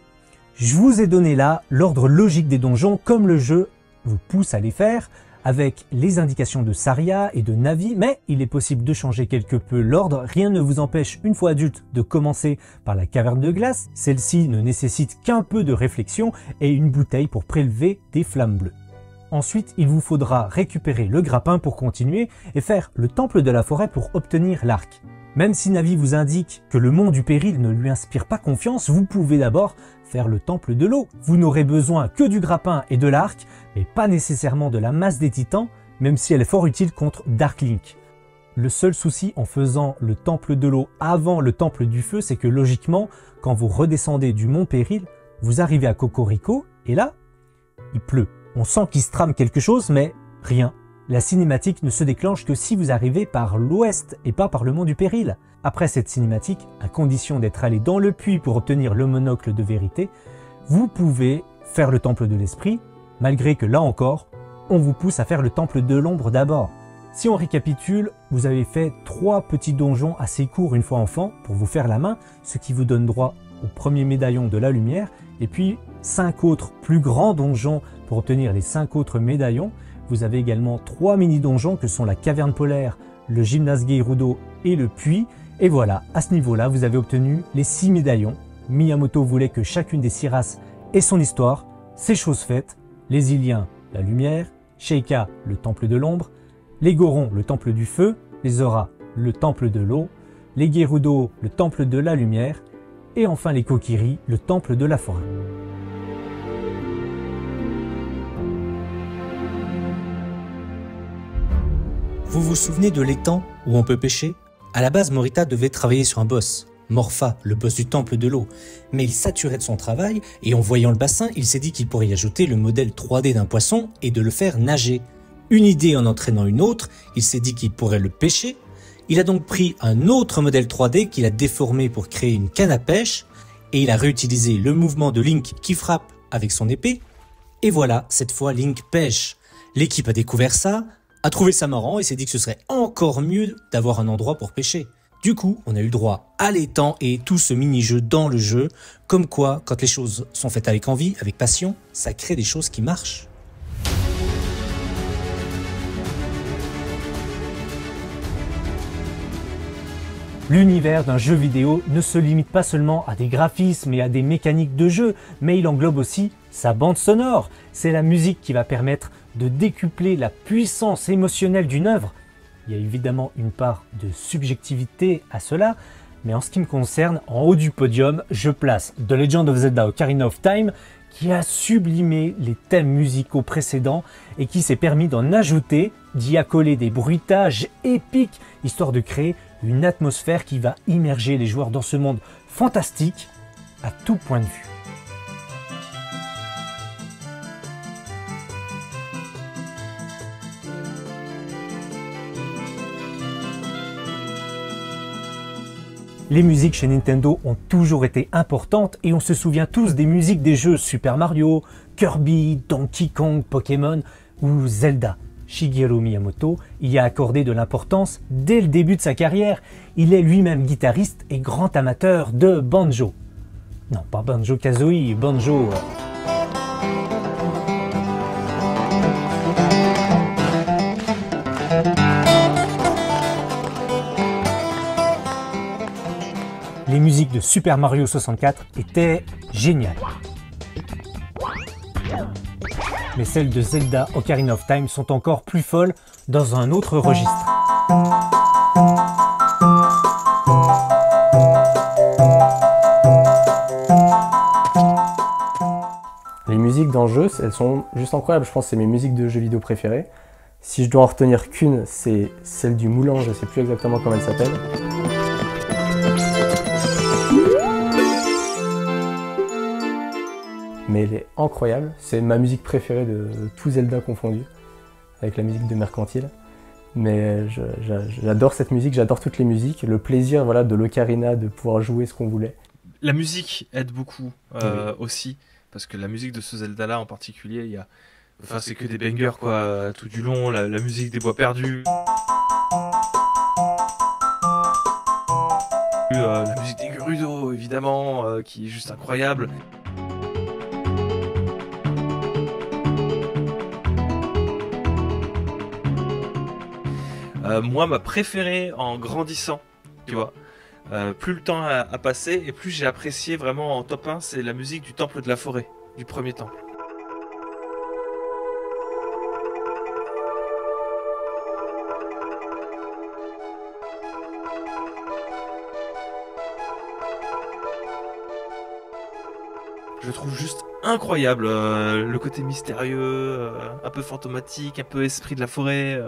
Je vous ai donné là l'ordre logique des donjons comme le jeu vous pousse à les faire. avec les indications de Saria et de Navi, mais il est possible de changer quelque peu l'ordre. Rien ne vous empêche, une fois adulte, de commencer par la caverne de glace. Celle-ci ne nécessite qu'un peu de réflexion et une bouteille pour prélever des flammes bleues. Ensuite, il vous faudra récupérer le grappin pour continuer et faire le temple de la forêt pour obtenir l'arc. Même si Navi vous indique que le mont du péril ne lui inspire pas confiance, vous pouvez d'abord le temple de l'eau. Vous n'aurez besoin que du grappin et de l'arc, mais pas nécessairement de la masse des titans, même si elle est fort utile contre Darklink. Le seul souci en faisant le temple de l'eau avant le temple du feu, c'est que logiquement, quand vous redescendez du mont Péril, vous arrivez à Cocorico, et là, il pleut. On sent qu'il se trame quelque chose, mais rien. La cinématique ne se déclenche que si vous arrivez par l'ouest et pas par le mont du péril. Après cette cinématique, à condition d'être allé dans le puits pour obtenir le monocle de vérité, vous pouvez faire le temple de l'esprit, malgré que là encore, on vous pousse à faire le temple de l'ombre d'abord. Si on récapitule, vous avez fait trois petits donjons assez courts une fois enfant pour vous faire la main, ce qui vous donne droit au premier médaillon de la lumière, et puis cinq autres plus grands donjons pour obtenir les cinq autres médaillons, vous avez également trois mini-donjons que sont la caverne polaire, le gymnase Geirudo et le puits. Et voilà, à ce niveau-là, vous avez obtenu les six médaillons. Miyamoto voulait que chacune des six races ait son histoire. C'est chose faite. Les Iliens, la lumière. Sheikah, le temple de l'ombre. Les Gorons, le temple du feu. Les Zora, le temple de l'eau. Les Gerudo, le temple de la lumière. Et enfin les Kokiri, le temple de la forêt. Vous vous souvenez de l'étang où on peut pêcher? À la base, Morita devait travailler sur un boss, Morpha, le boss du temple de l'eau, mais il saturait de son travail et en voyant le bassin, il s'est dit qu'il pourrait y ajouter le modèle 3D d'un poisson et de le faire nager. Une idée en entraînant une autre, il s'est dit qu'il pourrait le pêcher. Il a donc pris un autre modèle 3D qu'il a déformé pour créer une canne à pêche et il a réutilisé le mouvement de Link qui frappe avec son épée. Et voilà, cette fois Link pêche. L'équipe a découvert ça, a trouvé ça marrant et s'est dit que ce serait encore mieux d'avoir un endroit pour pêcher. Du coup, on a eu droit à l'étang et tout ce mini-jeu dans le jeu, comme quoi, quand les choses sont faites avec envie, avec passion, ça crée des choses qui marchent. L'univers d'un jeu vidéo ne se limite pas seulement à des graphismes et à des mécaniques de jeu, mais il englobe aussi sa bande sonore. C'est la musique qui va permettre de décupler la puissance émotionnelle d'une œuvre. Il y a évidemment une part de subjectivité à cela, mais en ce qui me concerne, en haut du podium, je place The Legend of Zelda Ocarina of Time, qui a sublimé les thèmes musicaux précédents et qui s'est permis d'en ajouter, d'y accoler des bruitages épiques, histoire de créer une atmosphère qui va immerger les joueurs dans ce monde fantastique à tout point de vue. Les musiques chez Nintendo ont toujours été importantes et on se souvient tous des musiques des jeux Super Mario, Kirby, Donkey Kong, Pokémon ou Zelda. Shigeru Miyamoto y a accordé de l'importance dès le début de sa carrière. Il est lui-même guitariste et grand amateur de banjo. Non, pas banjo kazooie, banjo. Les musiques de Super Mario 64 étaient géniales. Mais celles de Zelda Ocarina of Time sont encore plus folles dans un autre registre. Les musiques dans le jeu, elles sont juste incroyables. Je pense que c'est mes musiques de jeux vidéo préférées. Si je dois en retenir qu'une, c'est celle du Moulin, je ne sais plus exactement comment elle s'appelle. Mais elle est incroyable. C'est ma musique préférée de tout Zelda confondu, avec la musique de Mercantile. Mais j'adore cette musique, j'adore toutes les musiques. Le plaisir voilà, de l'ocarina, de pouvoir jouer ce qu'on voulait. La musique aide beaucoup euh, aussi, parce que la musique de ce Zelda-là en particulier, il y a... enfin, c'est que des bangers quoi, tout du long, la, musique des bois perdus. Euh, la musique des Gerudo, évidemment, euh, qui est juste incroyable. Euh, moi, ma préférée en grandissant, tu vois. Euh, plus le temps a, a passé et plus j'ai apprécié vraiment en top 1, c'est la musique du Temple de la Forêt, du premier temple. Je trouve juste incroyable euh, le côté mystérieux, euh, un peu fantomatique, un peu esprit de la forêt.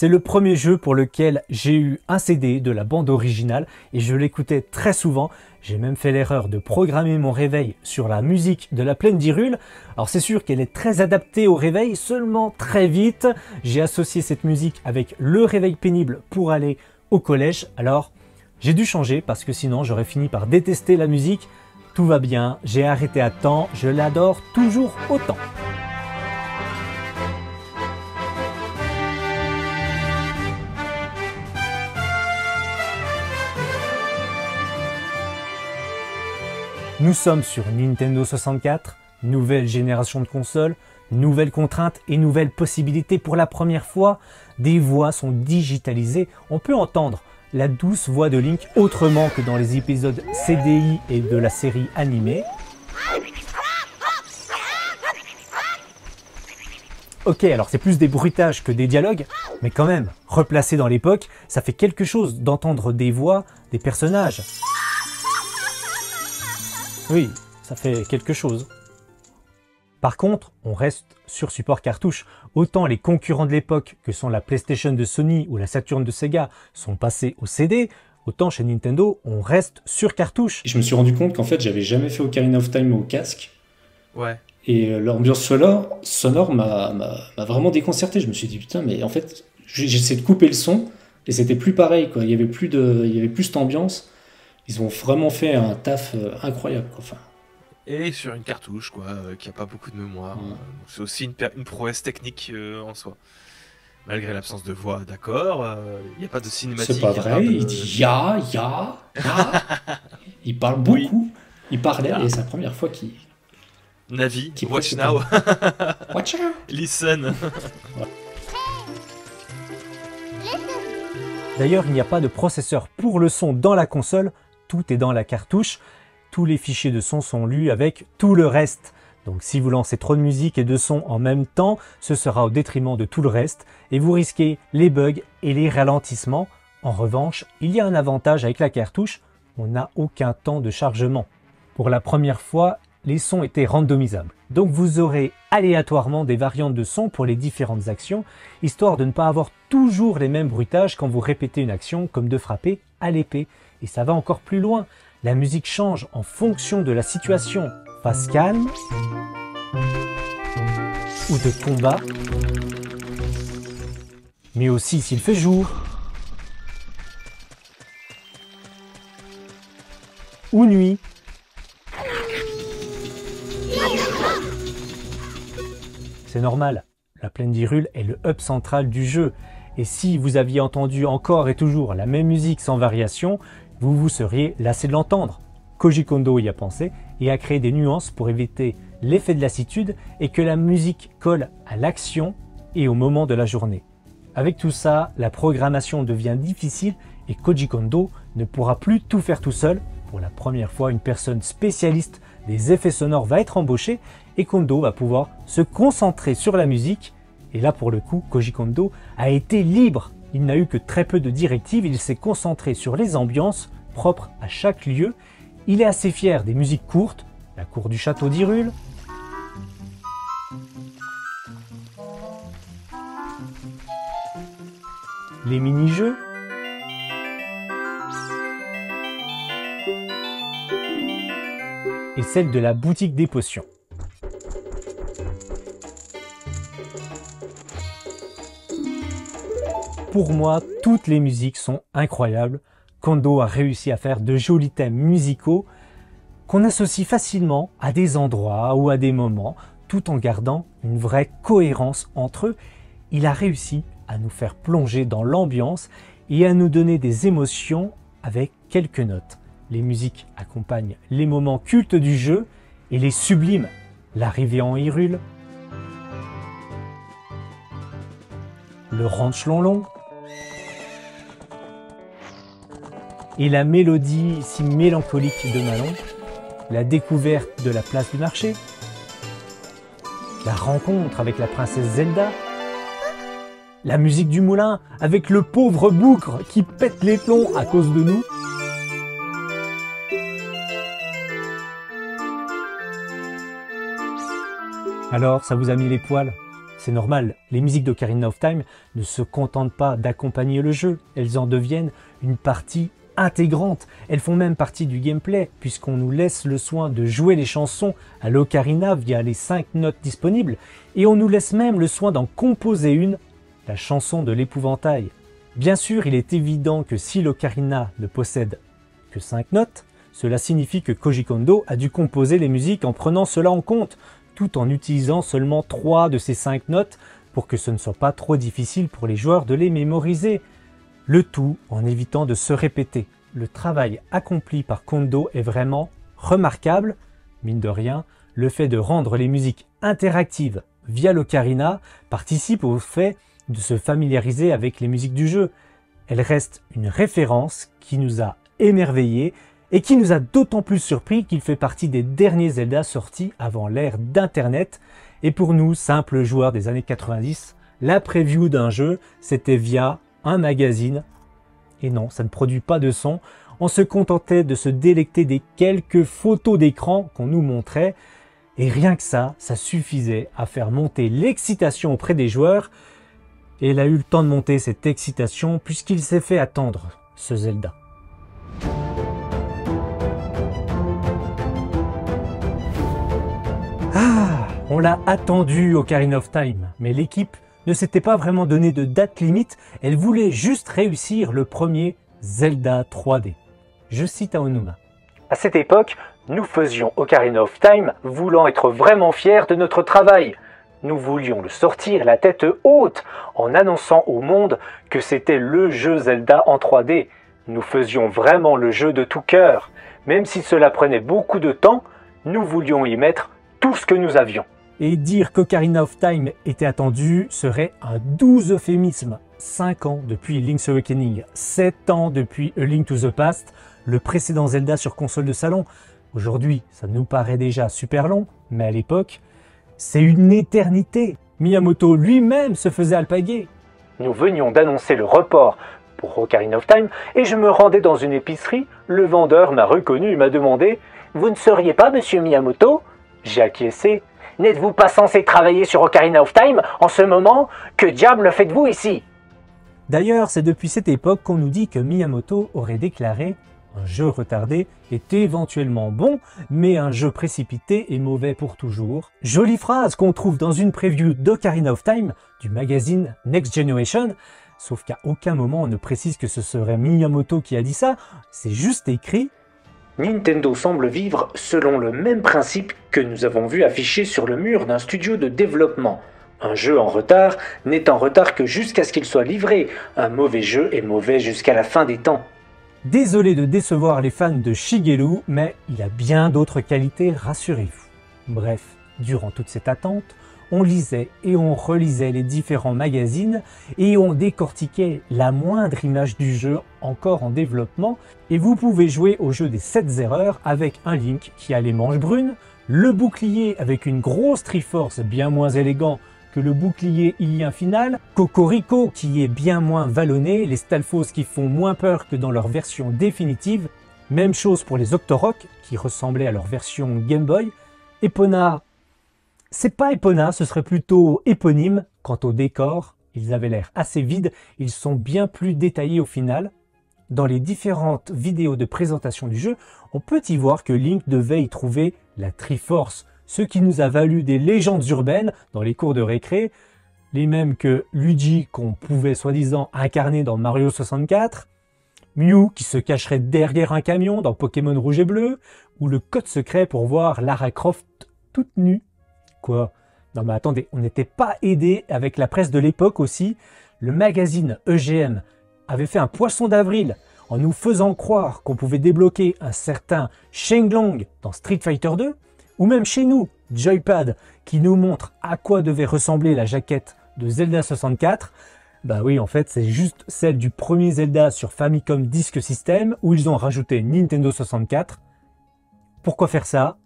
C'est le premier jeu pour lequel j'ai eu un CD de la bande originale et je l'écoutais très souvent. J'ai même fait l'erreur de programmer mon réveil sur la musique de la plaine d'Irule. Alors c'est sûr qu'elle est très adaptée au réveil, seulement très vite. J'ai associé cette musique avec le réveil pénible pour aller au collège. Alors j'ai dû changer parce que sinon j'aurais fini par détester la musique. Tout va bien, j'ai arrêté à temps, je l'adore toujours autant. Nous sommes sur Nintendo 64, nouvelle génération de consoles, nouvelles contraintes et nouvelles possibilités pour la première fois. Des voix sont digitalisées, on peut entendre la douce voix de Link autrement que dans les épisodes CDI et de la série animée. Ok, alors c'est plus des bruitages que des dialogues, mais quand même, replacé dans l'époque, ça fait quelque chose d'entendre des voix des personnages. Oui, ça fait quelque chose. Par contre, on reste sur support cartouche. Autant les concurrents de l'époque, que sont la PlayStation de Sony ou la Saturn de Sega, sont passés au CD, autant chez Nintendo, on reste sur cartouche. Et je me suis rendu compte qu'en fait, j'avais jamais fait Ocarina of Time au casque. Ouais. Et euh, l'ambiance sonore, sonore m'a m'a- m'a vraiment déconcerté. Je me suis dit, putain, mais en fait, j'ai- j'essaie de couper le son et c'était plus pareil. Quoi. Il y avait plus de, il y avait plus cette ambiance. Ils ont vraiment fait un taf euh, incroyable. quoi. Enfin, Et sur une cartouche, quoi, euh, qui a pas beaucoup de mémoire. Euh, c'est aussi une, prouesse technique euh, en soi. Malgré l'absence de voix, d'accord, il n'y a pas de cinématique. c'est pas vrai. de- Il dit ya, ya, ya. il parle beaucoup. Il parlait Ya. et c'est la première fois qu'il. Navi, Qui watch now, Watch out. listen. D'ailleurs, il n'y a pas de processeur pour le son dans la console, tout est dans la cartouche. Tous les fichiers de son sont lus avec tout le reste. Donc si vous lancez trop de musique et de son en même temps, ce sera au détriment de tout le reste et vous risquez les bugs et les ralentissements. En revanche, il y a un avantage avec la cartouche, on n'a aucun temps de chargement. Pour la première fois, les sons étaient randomisables. Donc vous aurez aléatoirement des variantes de son pour les différentes actions, histoire de ne pas avoir toujours les mêmes bruitages quand vous répétez une action comme de frapper à l'épée. Et ça va encore plus loin. La musique change en fonction de la situation. Phase calme ou de combat, mais aussi s'il fait jour ou nuit. C'est normal, la plaine d'Hyrule est le hub central du jeu, et si vous aviez entendu encore et toujours la même musique sans variation, vous vous seriez lassé de l'entendre. Koji Kondo y a pensé et a créé des nuances pour éviter l'effet de lassitude et que la musique colle à l'action et au moment de la journée. Avec tout ça, la programmation devient difficile et Koji Kondo ne pourra plus tout faire tout seul. Pour la première fois, une personne spécialiste des effets sonores va être embauchée et Kondo va pouvoir se concentrer sur la musique. Et là, pour le coup, Koji Kondo a été libre. Il n'a eu que très peu de directives, il s'est concentré sur les ambiances propres à chaque lieu. Il est assez fier des musiques courtes, la cour du château d'Hyrule, les mini-jeux, et celle de la boutique des potions. Pour moi, toutes les musiques sont incroyables. Kondo a réussi à faire de jolis thèmes musicaux qu'on associe facilement à des endroits ou à des moments, tout en gardant une vraie cohérence entre eux. Il a réussi à nous faire plonger dans l'ambiance et à nous donner des émotions avec quelques notes. Les musiques accompagnent les moments cultes du jeu et les subliment. L'arrivée en Hyrule, le ranch long long, et la mélodie si mélancolique de Malon, la découverte de la place du marché, la rencontre avec la princesse Zelda, la musique du moulin avec le pauvre boucre qui pète les plombs à cause de nous. Alors, ça vous a mis les poils? C'est normal, les musiques d'Ocarina of Time ne se contentent pas d'accompagner le jeu, elles en deviennent une partie intégrante. Elles font même partie du gameplay, puisqu'on nous laisse le soin de jouer les chansons à l'ocarina via les 5 notes disponibles, et on nous laisse même le soin d'en composer une, la chanson de l'épouvantail. Bien sûr, il est évident que si l'ocarina ne possède que 5 notes, cela signifie que Koji Kondo a dû composer les musiques en prenant cela en compte, tout en utilisant seulement 3 de ces 5 notes pour que ce ne soit pas trop difficile pour les joueurs de les mémoriser. Le tout en évitant de se répéter. Le travail accompli par Kondo est vraiment remarquable. Mine de rien, le fait de rendre les musiques interactives via l'ocarina participe au fait de se familiariser avec les musiques du jeu. Elle reste une référence qui nous a émerveillés et qui nous a d'autant plus surpris qu'il fait partie des derniers Zelda sortis avant l'ère d'Internet. Et pour nous, simples joueurs des années 90, la preview d'un jeu, c'était via magazine. Et non, ça ne produit pas de son. On se contentait de se délecter des quelques photos d'écran qu'on nous montrait. Et rien que ça, ça suffisait à faire monter l'excitation auprès des joueurs. Et il a eu le temps de monter cette excitation puisqu'il s'est fait attendre, ce Zelda. Ah, on l'a attendu au Ocarina of Time, mais l'équipe ne s'était pas vraiment donné de date limite, elle voulait juste réussir le premier Zelda 3D. Je cite Aonuma. À cette époque, nous faisions Ocarina of Time voulant être vraiment fiers de notre travail. Nous voulions le sortir la tête haute en annonçant au monde que c'était le jeu Zelda en 3D. Nous faisions vraiment le jeu de tout cœur. Même si cela prenait beaucoup de temps, nous voulions y mettre tout ce que nous avions. Et dire qu'Ocarina of Time était attendu serait un doux euphémisme. 5 ans depuis Link's Awakening, 7 ans depuis A Link to the Past, le précédent Zelda sur console de salon. Aujourd'hui, ça nous paraît déjà super long, mais à l'époque, c'est une éternité. Miyamoto lui-même se faisait alpaguer. Nous venions d'annoncer le report pour Ocarina of Time et je me rendais dans une épicerie. Le vendeur m'a reconnu et m'a demandé Vous ne seriez pas monsieur Miyamoto? J'ai acquiescé N'êtes-vous pas censé travailler sur Ocarina of Time en ce moment Que diable faites-vous ici D'ailleurs, c'est depuis cette époque qu'on nous dit que Miyamoto aurait déclaré un jeu retardé est éventuellement bon, mais un jeu précipité est mauvais pour toujours. Jolie phrase qu'on trouve dans une preview d'Ocarina of Time du magazine Next Generation, sauf qu'à aucun moment on ne précise que ce serait Miyamoto qui a dit ça, c'est juste écrit Nintendo semble vivre selon le même principe que nous avons vu affiché sur le mur d'un studio de développement. Un jeu en retard n'est en retard que jusqu'à ce qu'il soit livré. Un mauvais jeu est mauvais jusqu'à la fin des temps. Désolé de décevoir les fans de Shigeru, mais il a bien d'autres qualités, rassurez-vous. Bref, durant toute cette attente, on lisait et on relisait les différents magazines et on décortiquait la moindre image du jeu encore en développement. Et vous pouvez jouer au jeu des 7 erreurs avec un Link qui a les manches brunes, le bouclier avec une grosse Triforce bien moins élégant que le bouclier ilien final, Cocorico qui est bien moins vallonné, les Stalfos qui font moins peur que dans leur version définitive, même chose pour les Octorok qui ressemblaient à leur version Game Boy, Epona c'est pas Epona, ce serait plutôt éponyme. Quant au décor, ils avaient l'air assez vides, ils sont bien plus détaillés au final. Dans les différentes vidéos de présentation du jeu, on peut y voir que Link devait y trouver la Triforce, ce qui nous a valu des légendes urbaines dans les cours de récré, les mêmes que Luigi qu'on pouvait soi-disant incarner dans Mario 64, Mew qui se cacherait derrière un camion dans Pokémon Rouge et Bleu, ou le code secret pour voir Lara Croft toute nue Quoi Non mais attendez, on n'était pas aidé avec la presse de l'époque aussi. Le magazine EGM avait fait un poisson d'avril en nous faisant croire qu'on pouvait débloquer un certain Shenglong dans Street Fighter 2, ou même chez nous, Joypad, qui nous montre à quoi devait ressembler la jaquette de Zelda 64. Bah oui, en fait, c'est juste celle du premier Zelda sur Famicom Disk System où ils ont rajouté Nintendo 64. Pourquoi faire ça?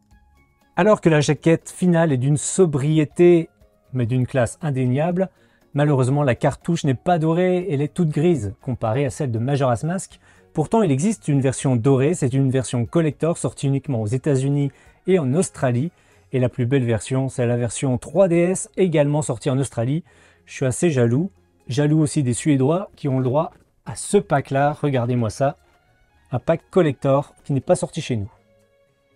Alors que la jaquette finale est d'une sobriété, mais d'une classe indéniable, malheureusement la cartouche n'est pas dorée, elle est toute grise comparée à celle de Majora's Mask. Pourtant, il existe une version dorée, c'est une version collector sortie uniquement aux États-Unis et en Australie. Et la plus belle version, c'est la version 3DS, également sortie en Australie. Je suis assez jaloux. Jaloux aussi des Suédois qui ont le droit à ce pack-là. Regardez-moi ça. Un pack collector qui n'est pas sorti chez nous.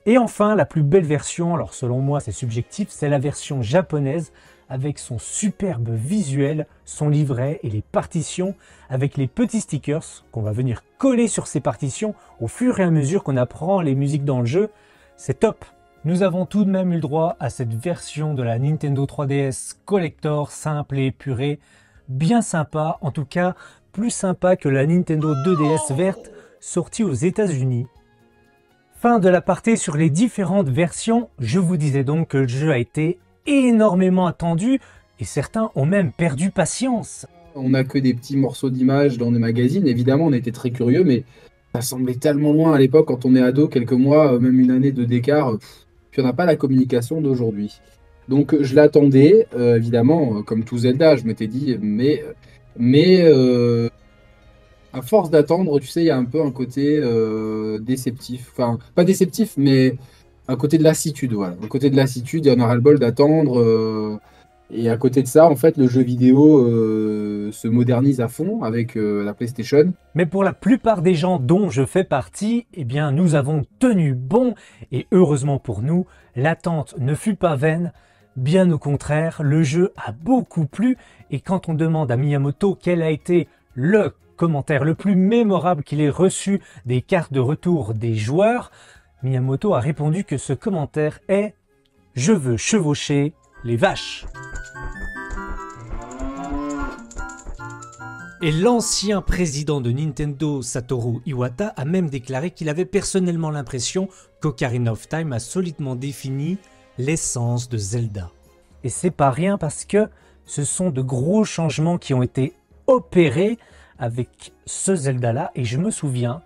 Et enfin, la plus belle version, alors selon moi c'est subjectif, c'est la version japonaise avec son superbe visuel, son livret et les partitions avec les petits stickers qu'on va venir coller sur ces partitions au fur et à mesure qu'on apprend les musiques dans le jeu. C'est top nous avons tout de même eu le droit à cette version de la Nintendo 3DS Collector simple et épurée, bien sympa, en tout cas plus sympa que la Nintendo 2DS verte sortie aux États-Unis. Fin de la partie sur les différentes versions, je vous disais donc que le jeu a été énormément attendu et certains ont même perdu patience. On n'a que des petits morceaux d'images dans des magazines, évidemment on était très curieux, mais ça semblait tellement loin à l'époque quand on est ado, quelques mois, même une année de d'écart on n'a pas la communication d'aujourd'hui. Donc je l'attendais, euh, évidemment, euh, comme tout Zelda, je m'étais dit, mais, mais euh, à force d'attendre, tu sais, il y a un peu un côté déceptif. Enfin, pas déceptif, mais un côté de lassitude, voilà. Un côté de lassitude, il y en aura le bol d'attendre. et à côté de ça, en fait, le jeu vidéo se modernise à fond avec la PlayStation. Mais pour la plupart des gens dont je fais partie, eh bien, nous avons tenu bon et heureusement pour nous, l'attente ne fut pas vaine. Bien au contraire, le jeu a beaucoup plu et quand on demande à Miyamoto quel a été le commentaire le plus mémorable qu'il ait reçu des cartes de retour des joueurs, Miyamoto a répondu que ce commentaire est Je veux chevaucher les vaches. Et l'ancien président de Nintendo, Satoru Iwata, a même déclaré qu'il avait personnellement l'impression qu'Ocarina of Time a solidement défini l'essence de Zelda. Et c'est pas rien parce que ce sont de gros changements qui ont été opérés avec ce Zelda-là. Et je me souviens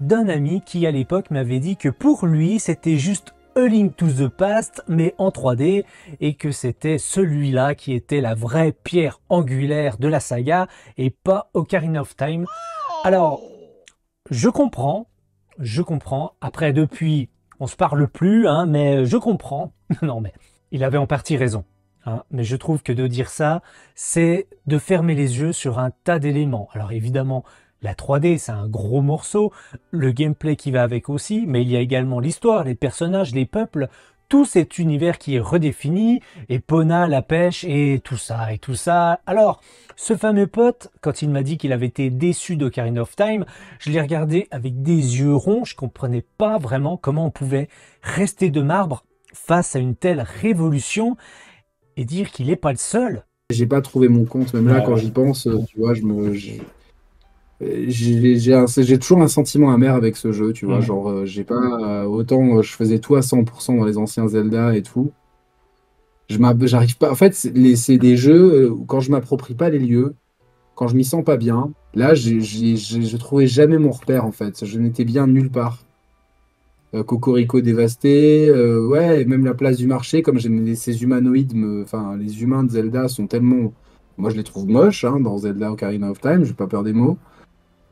d'un ami qui à l'époque m'avait dit que pour lui c'était juste a Link to the Past, mais en 3D, et que c'était celui-là qui était la vraie pierre angulaire de la saga, et pas Ocarina of Time. Alors, je comprends, je comprends. Après, depuis, on se parle plus, hein, mais je comprends. non, mais il avait en partie raison. Hein, mais je trouve que de dire ça, c'est de fermer les yeux sur un tas d'éléments. Alors évidemment, la 3D, c'est un gros morceau, le gameplay qui va avec aussi, mais il y a également l'histoire, les personnages, les peuples, tout cet univers qui est redéfini, et Pona, la pêche, et tout ça, et tout ça. Alors, ce fameux pote, quand il m'a dit qu'il avait été déçu d'Ocarina of Time, je l'ai regardé avec des yeux ronds, je comprenais pas vraiment comment on pouvait rester de marbre face à une telle révolution, et dire qu'il n'est pas le seul. J'ai pas trouvé mon compte, même là, quand j'y pense, tu vois, je me j'ai toujours un sentiment amer avec ce jeu, tu vois. Genre, euh, j'ai pas autant, euh, je faisais tout à 100% dans les anciens Zelda et tout. Je j'arrive pas. En fait, c'est des jeux où quand je m'approprie pas les lieux, quand je m'y sens pas bien, là, je trouvais jamais mon repère en fait. Je n'étais bien nulle part. Euh, Cocorico dévasté, ouais, même la place du marché, comme ces humanoïdes, enfin, les humains de Zelda sont tellement. Moi, je les trouve moches hein, dans Zelda Ocarina of Time, j'ai pas peur des mots.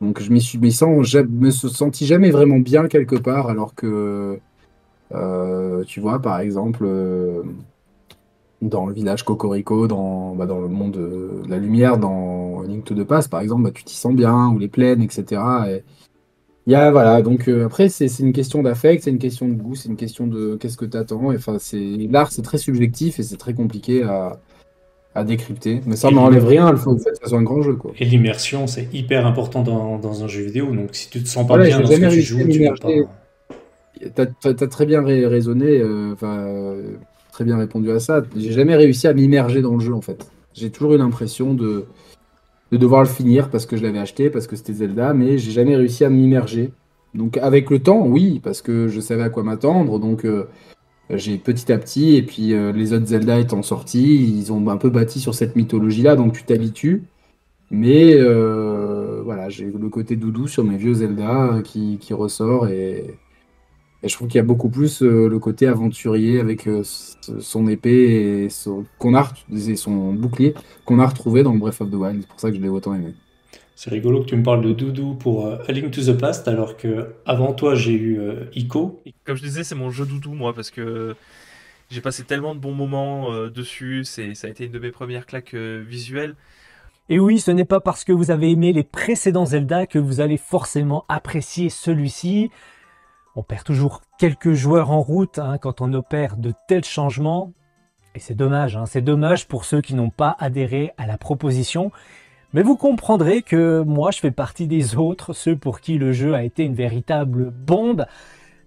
Donc je m'y suis, mais sans, je me senti jamais vraiment bien quelque part, alors que, euh, tu vois, par exemple, euh, dans le village Cocorico, dans, bah, dans le monde de la lumière, dans Link to the Past, par exemple, bah, tu t'y sens bien, ou les plaines, etc. Et il y a, voilà, donc euh, après, c'est une question d'affect, c'est une question de goût, c'est une question de qu'est-ce que tu attends. Enfin, l'art, c'est très subjectif et c'est très compliqué à, à décrypter. Mais ça n'enlève rien, il faut que ça soit un grand jeu. Quoi. Et l'immersion, c'est hyper important dans, dans, un jeu vidéo. Donc si tu te sens pas bien dans ce que tu joues, tu pas. T'as as, très bien raisonné, euh, très bien répondu à ça. J'ai jamais réussi à m'immerger dans le jeu en fait. J'ai toujours eu l'impression de, de devoir le finir parce que je l'avais acheté, parce que c'était Zelda, mais j'ai jamais réussi à m'immerger. Donc avec le temps, oui, parce que je savais à quoi m'attendre. Donc euh, j'ai petit à petit, et puis euh, les autres Zelda étant sortis, ils ont un peu bâti sur cette mythologie-là, donc tu t'habitues. Mais euh, voilà, j'ai le côté doudou sur mes vieux Zelda qui, qui ressort et, et je trouve qu'il y a beaucoup plus euh, le côté aventurier avec euh, son épée et son, qu'on a, et son bouclier qu'on a retrouvé dans Breath of the Wild. C'est pour ça que je l'ai autant aimé. C'est rigolo que tu me parles de Doudou pour A Link to the Past, alors que avant toi j'ai eu Ico. Comme je disais, c'est mon jeu doudou moi parce que j'ai passé tellement de bons moments dessus. C'est, ça a été une de mes premières claques visuelles. Et oui, ce n'est pas parce que vous avez aimé les précédents Zelda que vous allez forcément apprécier celui-ci. On perd toujours quelques joueurs en route hein, quand on opère de tels changements. Et c'est dommage, hein, c'est dommage pour ceux qui n'ont pas adhéré à la proposition. Mais vous comprendrez que moi je fais partie des autres, ceux pour qui le jeu a été une véritable bombe.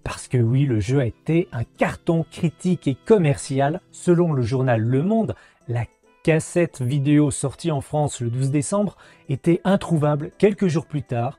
Parce que oui, le jeu a été un carton critique et commercial. Selon le journal Le Monde, la cassette vidéo sortie en France le 12 décembre était introuvable quelques jours plus tard.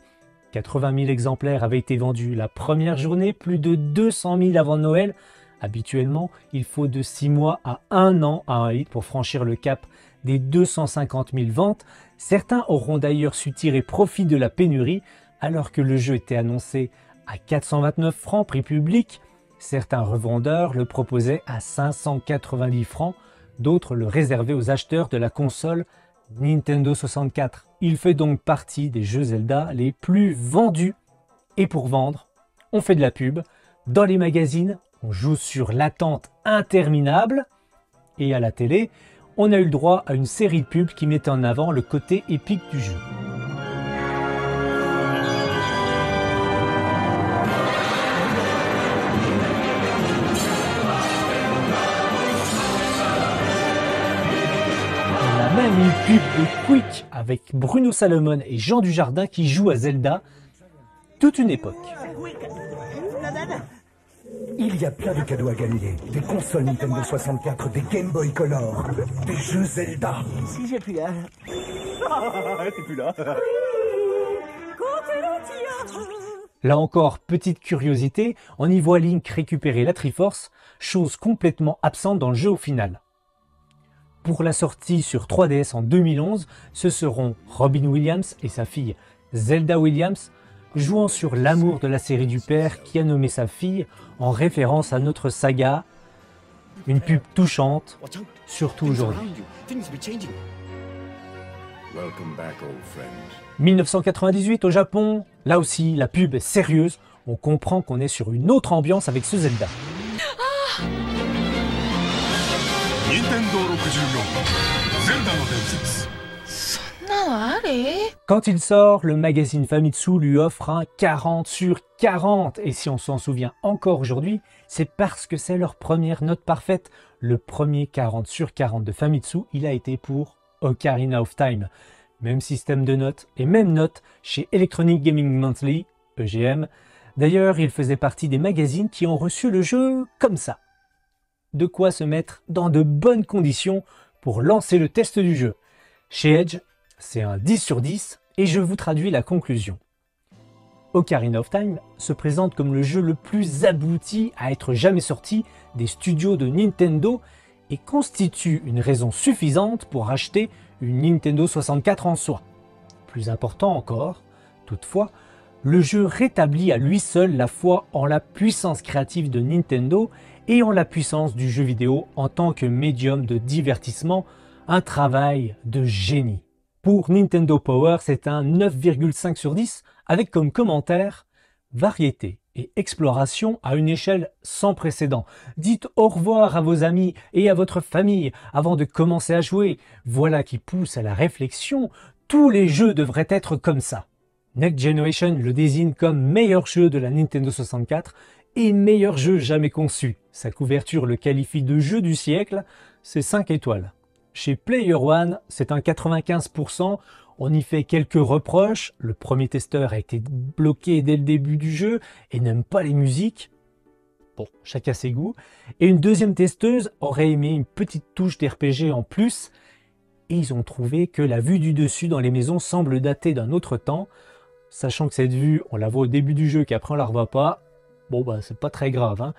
80 000 exemplaires avaient été vendus la première journée, plus de 200 000 avant Noël. Habituellement, il faut de 6 mois à 1 an à un hit pour franchir le cap des 250 000 ventes. Certains auront d'ailleurs su tirer profit de la pénurie alors que le jeu était annoncé à 429 francs prix public. Certains revendeurs le proposaient à 590 francs d'autres le réservaient aux acheteurs de la console Nintendo 64. Il fait donc partie des jeux Zelda les plus vendus. Et pour vendre, on fait de la pub. Dans les magazines, on joue sur l'attente interminable. Et à la télé, on a eu le droit à une série de pubs qui mettait en avant le côté épique du jeu. Même une pub de Quick avec Bruno Salomon et Jean Dujardin qui jouent à Zelda. Toute une époque. Il y a plein de cadeaux à gagner. Des consoles Nintendo 64, des Game Boy Color, des jeux Zelda. Si j'ai plus là. Ah, t'es plus là. Là encore, petite curiosité, on y voit Link récupérer la Triforce, chose complètement absente dans le jeu au final. Pour la sortie sur 3DS en 2011, ce seront Robin Williams et sa fille Zelda Williams jouant sur l'amour de la série du père qui a nommé sa fille en référence à notre saga. Une pub touchante, surtout aujourd'hui. 1998 au Japon, là aussi la pub est sérieuse, on comprend qu'on est sur une autre ambiance avec ce Zelda. Quand il sort, le magazine Famitsu lui offre un 40 sur 40. Et si on s'en souvient encore aujourd'hui, c'est parce que c'est leur première note parfaite. Le premier 40 sur 40 de Famitsu, il a été pour Ocarina of Time. Même système de notes et même note chez Electronic Gaming Monthly, EGM. D'ailleurs, il faisait partie des magazines qui ont reçu le jeu comme ça. De quoi se mettre dans de bonnes conditions pour lancer le test du jeu. Chez Edge, c'est un 10 sur 10 et je vous traduis la conclusion. Ocarina of Time se présente comme le jeu le plus abouti à être jamais sorti des studios de Nintendo et constitue une raison suffisante pour acheter une Nintendo 64 en soi. Plus important encore, toutefois, le jeu rétablit à lui seul la foi en la puissance créative de Nintendo en la puissance du jeu vidéo en tant que médium de divertissement, un travail de génie. Pour Nintendo Power, c'est un 9,5 sur 10 avec comme commentaire variété et exploration à une échelle sans précédent. Dites au revoir à vos amis et à votre famille avant de commencer à jouer. Voilà qui pousse à la réflexion. Tous les jeux devraient être comme ça. Next Generation le désigne comme meilleur jeu de la Nintendo 64 et meilleur jeu jamais conçu. Sa couverture le qualifie de jeu du siècle, c'est 5 étoiles. Chez Player One, c'est un 95%. On y fait quelques reproches. Le premier testeur a été bloqué dès le début du jeu et n'aime pas les musiques. Bon, chacun ses goûts. Et une deuxième testeuse aurait aimé une petite touche d'RPG en plus. Et ils ont trouvé que la vue du dessus dans les maisons semble dater d'un autre temps. Sachant que cette vue, on la voit au début du jeu qu'après on la revoit pas. Bon, bah, c'est pas très grave. Hein.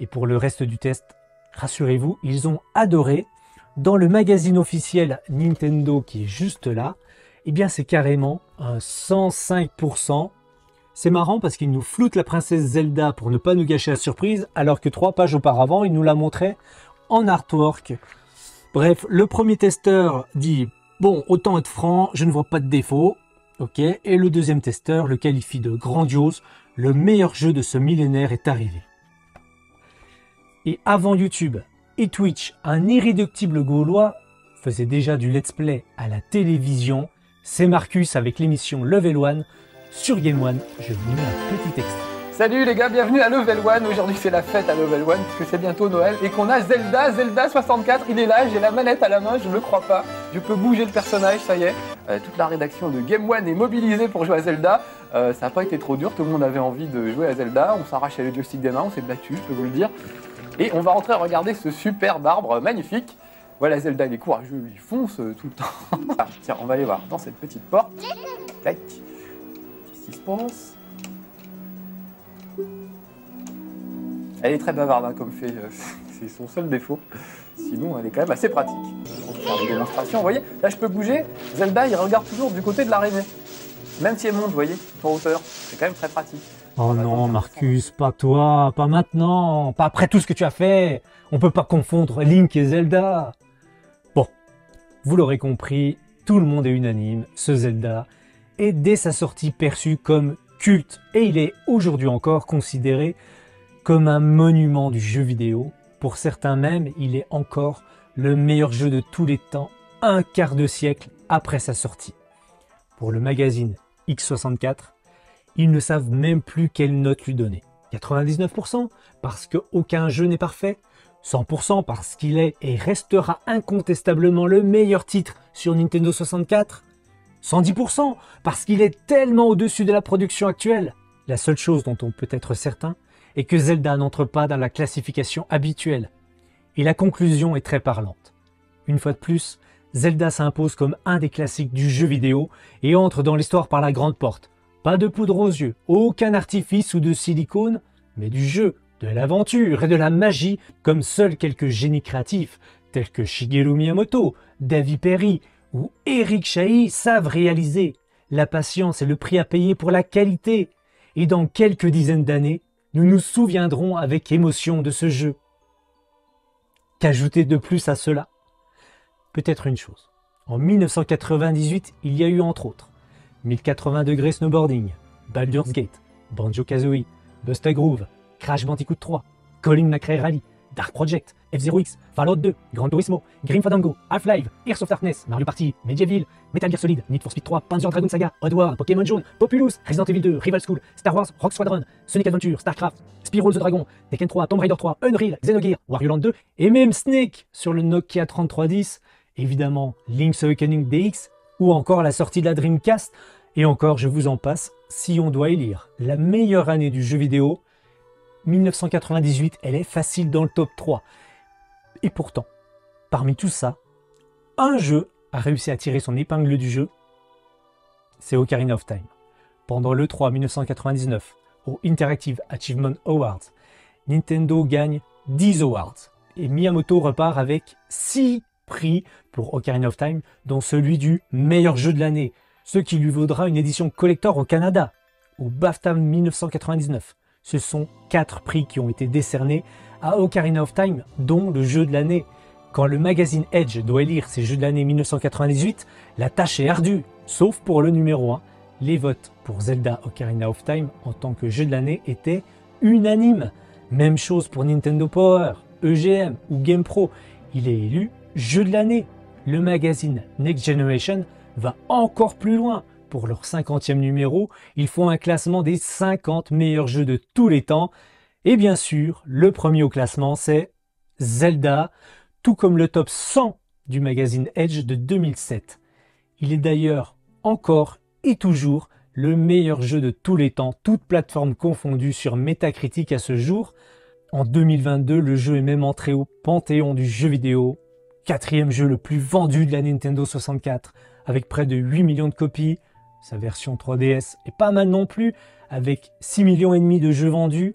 Et pour le reste du test, rassurez-vous, ils ont adoré dans le magazine officiel Nintendo qui est juste là, Eh bien, c'est carrément un 105%. C'est marrant parce qu'il nous floute la princesse Zelda pour ne pas nous gâcher la surprise, alors que trois pages auparavant, il nous la montrait en artwork. Bref, le premier testeur dit Bon, autant être franc, je ne vois pas de défaut. Ok, et le deuxième testeur le qualifie de grandiose. Le meilleur jeu de ce millénaire est arrivé. Et avant YouTube et Twitch, un irréductible gaulois faisait déjà du let's play à la télévision. C'est Marcus avec l'émission Level One sur Game One. Je vous mets un petit texte. Salut les gars, bienvenue à Level One. Aujourd'hui c'est la fête à Level One puisque c'est bientôt Noël et qu'on a Zelda, Zelda 64. Il est là, j'ai la manette à la main, je ne le crois pas. Je peux bouger le personnage, ça y est. Euh, toute la rédaction de Game One est mobilisée pour jouer à Zelda. Euh, ça n'a pas été trop dur, tout le monde avait envie de jouer à Zelda. On s'arrachait les joysticks des mains, on s'est battu, je peux vous le dire. Et on va rentrer regarder ce superbe arbre magnifique. Voilà, Zelda, il est courageux, il fonce euh, tout le temps. Ah, tiens, on va aller voir dans cette petite porte. Tac. Qu'est-ce qui se passe? Elle est très bavarde, hein, comme fait. euh, c'est son seul défaut. Sinon, elle est quand même assez pratique. On peut faire des démonstrations. Vous voyez, là, je peux bouger. Zelda, il regarde toujours du côté de l'arrivée. Même si elle monte, vous voyez, en hauteur. C'est quand même très pratique. Oh non, Marcus, pas toi, pas maintenant, pas après tout ce que tu as fait. On peut pas confondre Link et Zelda. Bon, vous l'aurez compris, tout le monde est unanime, ce Zelda est dès sa sortie perçu comme culte et il est aujourd'hui encore considéré comme un monument du jeu vidéo. Pour certains même, il est encore le meilleur jeu de tous les temps, un quart de siècle après sa sortie. Pour le magazine X64, ils ne savent même plus quelle note lui donner. 99% parce qu'aucun jeu n'est parfait, 100% parce qu'il est et restera incontestablement le meilleur titre sur Nintendo 64, 110% parce qu'il est tellement au-dessus de la production actuelle. La seule chose dont on peut être certain est que Zelda n'entre pas dans la classification habituelle. Et la conclusion est très parlante. Une fois de plus, Zelda s'impose comme un des classiques du jeu vidéo et entre dans l'histoire par la grande porte. Pas de poudre aux yeux, aucun artifice ou de silicone, mais du jeu, de l'aventure et de la magie comme seuls quelques génies créatifs, tels que Shigeru Miyamoto, David Perry ou Eric Chahi savent réaliser. La patience est le prix à payer pour la qualité. Et dans quelques dizaines d'années, nous nous souviendrons avec émotion de ce jeu. Qu'ajouter de plus à cela? Peut-être une chose. En 1998, il y a eu entre autres 1080 degrés snowboarding, Baldur's Gate, Banjo-Kazooie, Busta Groove, Crash Bandicoot 3, Colin McRae Rally, Dark Project, F-Zero X, Fallout 2, Gran Turismo, Grim Fandango, Half-Life, Hearts of Darkness, Mario Party, Medieval, Metal Gear Solid, Need for Speed 3, Panzer Dragon Saga, Oddworld, Pokémon Jaune, Populous, Resident Evil 2, Rival School, Star Wars, Rock Squadron, Sonic Adventure, Starcraft, Spyro the Dragon, Tekken 3, Tomb Raider 3, Unreal, Xenogear, Wario Land 2 et même Snake sur le Nokia 3310, évidemment Link's Awakening DX ou encore la sortie de la Dreamcast. Et encore je vous en passe si on doit élire la meilleure année du jeu vidéo 1998, elle est facile dans le top 3. Et pourtant, parmi tout ça, un jeu a réussi à tirer son épingle du jeu, c'est Ocarina of Time. Pendant l'E3 1999, au Interactive Achievement Awards, Nintendo gagne 10 awards et Miyamoto repart avec 6 prix pour Ocarina of Time, dont celui du meilleur jeu de l'année, ce qui lui vaudra une édition collector au Canada, au BAFTA 1999. Ce sont 4 prix qui ont été décernés à Ocarina of Time, dont le jeu de l'année. Quand le magazine Edge doit élire ses jeux de l'année 1998, la tâche est ardue, sauf pour le numéro 1. Les votes pour Zelda Ocarina of Time en tant que jeu de l'année étaient unanimes. Même chose pour Nintendo Power, EGM ou GamePro. Il est élu jeu de l'année. Le magazine Next Generation va encore plus loin. Pour leur 50e numéro, ils font un classement des 50 meilleurs jeux de tous les temps. Et bien sûr, le premier au classement, c'est Zelda, tout comme le top 100 du magazine Edge de 2007. Il est d'ailleurs encore et toujours le meilleur jeu de tous les temps, toutes plateformes confondues sur Metacritic à ce jour. En 2022, le jeu est même entré au panthéon du jeu vidéo, quatrième jeu le plus vendu de la Nintendo 64, avec près de 8 millions de copies. Sa version 3DS est pas mal non plus, avec 6 millions et demi de jeux vendus.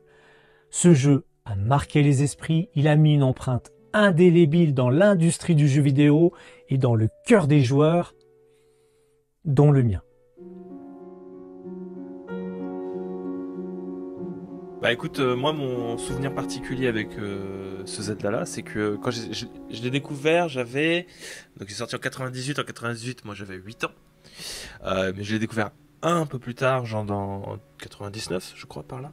Ce jeu a marqué les esprits, il a mis une empreinte indélébile dans l'industrie du jeu vidéo et dans le cœur des joueurs. dont le mien. Bah écoute, euh, moi mon souvenir particulier avec euh, ce Zelda là, c'est que quand j'ai- je, je l'ai découvert, j'avais. Donc il est sorti en 98, en 98, moi j'avais 8 ans. Euh, mais je l'ai découvert un peu plus tard, genre dans 99, je crois, par là.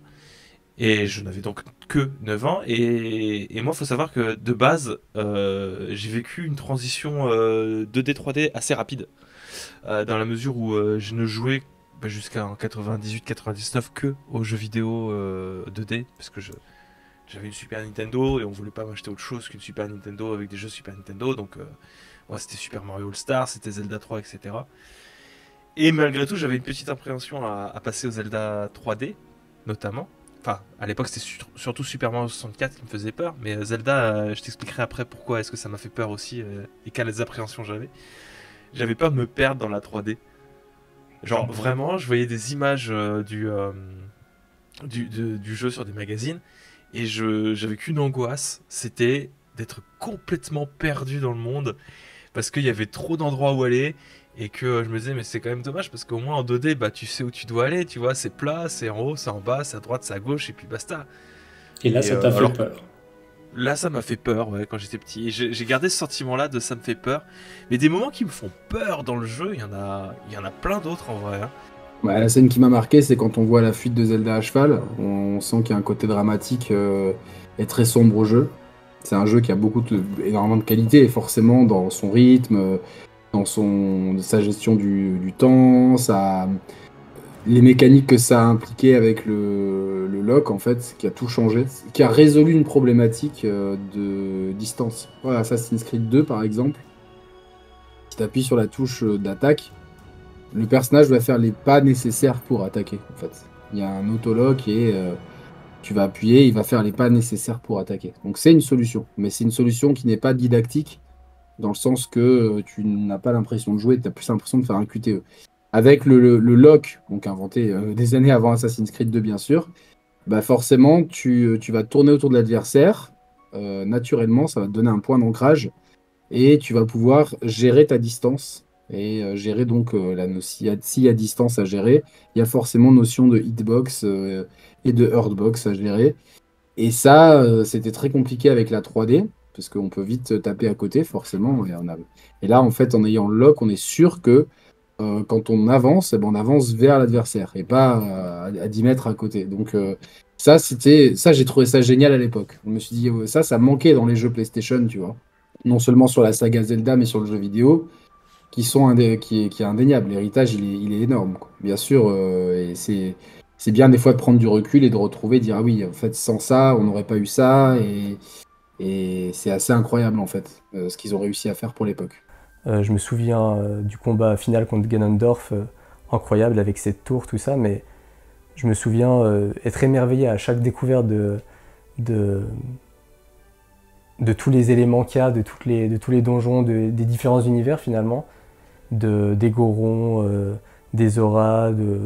Et je n'avais donc que 9 ans. Et, moi, faut savoir que de base, euh, j'ai vécu une transition euh, 2D, 3D assez rapide. Euh, dans la mesure où je ne jouais bah, jusqu'à 98-99 que aux jeux vidéo euh, 2D. Parce que j'avais une Super Nintendo et on voulait pas m'acheter autre chose qu'une Super Nintendo avec des jeux Super Nintendo. Donc, c'était Super Mario All Star, c'était Zelda 3, etc. Et malgré tout, j'avais une petite appréhension à, à passer au Zelda 3D, notamment. Enfin, à l'époque, c'était sur- surtout Super Mario 64 qui me faisait peur, mais euh, Zelda, euh, je t'expliquerai après pourquoi est-ce que ça m'a fait peur aussi euh, et quelles appréhensions j'avais. J'avais peur de me perdre dans la 3D. Genre, vraiment, je voyais des images euh, du, euh, du, de- du jeu sur des magazines et je j'avais qu'une angoisse, c'était d'être complètement perdu dans le monde parce qu'il y avait trop d'endroits où aller et que euh, je me disais mais c'est quand même dommage parce qu'au moins en 2D bah tu sais où tu dois aller, tu vois, c'est plat, c'est en haut, c'est en bas, c'est à droite, c'est à gauche et puis basta. Et là, Et, ça euh, t'a fait alors- peur. Là, ça m'a fait peur, ouais, quand j'étais petit. Et j'ai gardé ce sentiment-là de ça me fait peur. Mais des moments qui me font peur dans le jeu, il y en a, il y en a plein d'autres en vrai. hein. Ouais, la scène qui m'a marqué, c'est quand on voit la fuite de Zelda à cheval. On sent qu'il y a un côté dramatique euh, et très sombre au jeu. C'est un jeu qui a beaucoup de, énormément de qualité, et forcément dans son rythme, euh, dans son, sa gestion du, temps, les mécaniques que ça a impliqué avec le, lock, en fait, qui a tout changé, qui a résolu une problématique euh, de distance. Voilà, Assassin's Creed 2, par exemple, si tu appuies sur la touche euh, d'attaque, le personnage doit faire les pas nécessaires pour attaquer, en fait. Il y a un autolock et euh, tu vas appuyer, il va faire les pas nécessaires pour attaquer. Donc c'est une solution, mais c'est une solution qui n'est pas didactique, dans le sens que euh, tu n'as pas l'impression de jouer, tu as plus l'impression de faire un QTE. Avec le, le- lock, donc inventé euh, des années avant Assassin's Creed 2 bien sûr, bah forcément tu, tu vas tourner autour de l'adversaire, euh, naturellement ça va te donner un point d'ancrage, et tu vas pouvoir gérer ta distance, et euh, gérer donc euh, la no- s'il y, a- distance à gérer, il y a forcément notion de hitbox euh, et de hurtbox à gérer. Et ça, euh, c'était très compliqué avec la 3D, parce qu'on peut vite taper à côté, forcément. Et, là, en fait, en ayant le lock, on est sûr que euh, quand on avance, eh ben, on avance vers l'adversaire et pas euh, à, à 10 mètres à côté. Donc euh, ça, c'était, ça, j'ai trouvé ça génial à l'époque. Je me suis dit, ça, ça manquait dans les jeux PlayStation, tu vois. Non seulement sur la saga Zelda, mais sur le jeu vidéo qui sont qui est, qui est indéniable. L'héritage, il est, énorme. Bien sûr, et c'est c'est bien des fois de prendre du recul et de retrouver, dire ah oui, en fait, sans ça, on n'aurait pas eu ça, et, et c'est assez incroyable en fait euh, ce qu'ils ont réussi à faire pour l'époque. Euh, je me souviens euh, du combat final contre Ganondorf, incroyable avec cette tour, tout ça, mais je me souviens être émerveillé à chaque découverte de, tous les éléments qu'il y a, de, tous les donjons, de- des différents univers finalement, de, des Gorons, des Auras, de,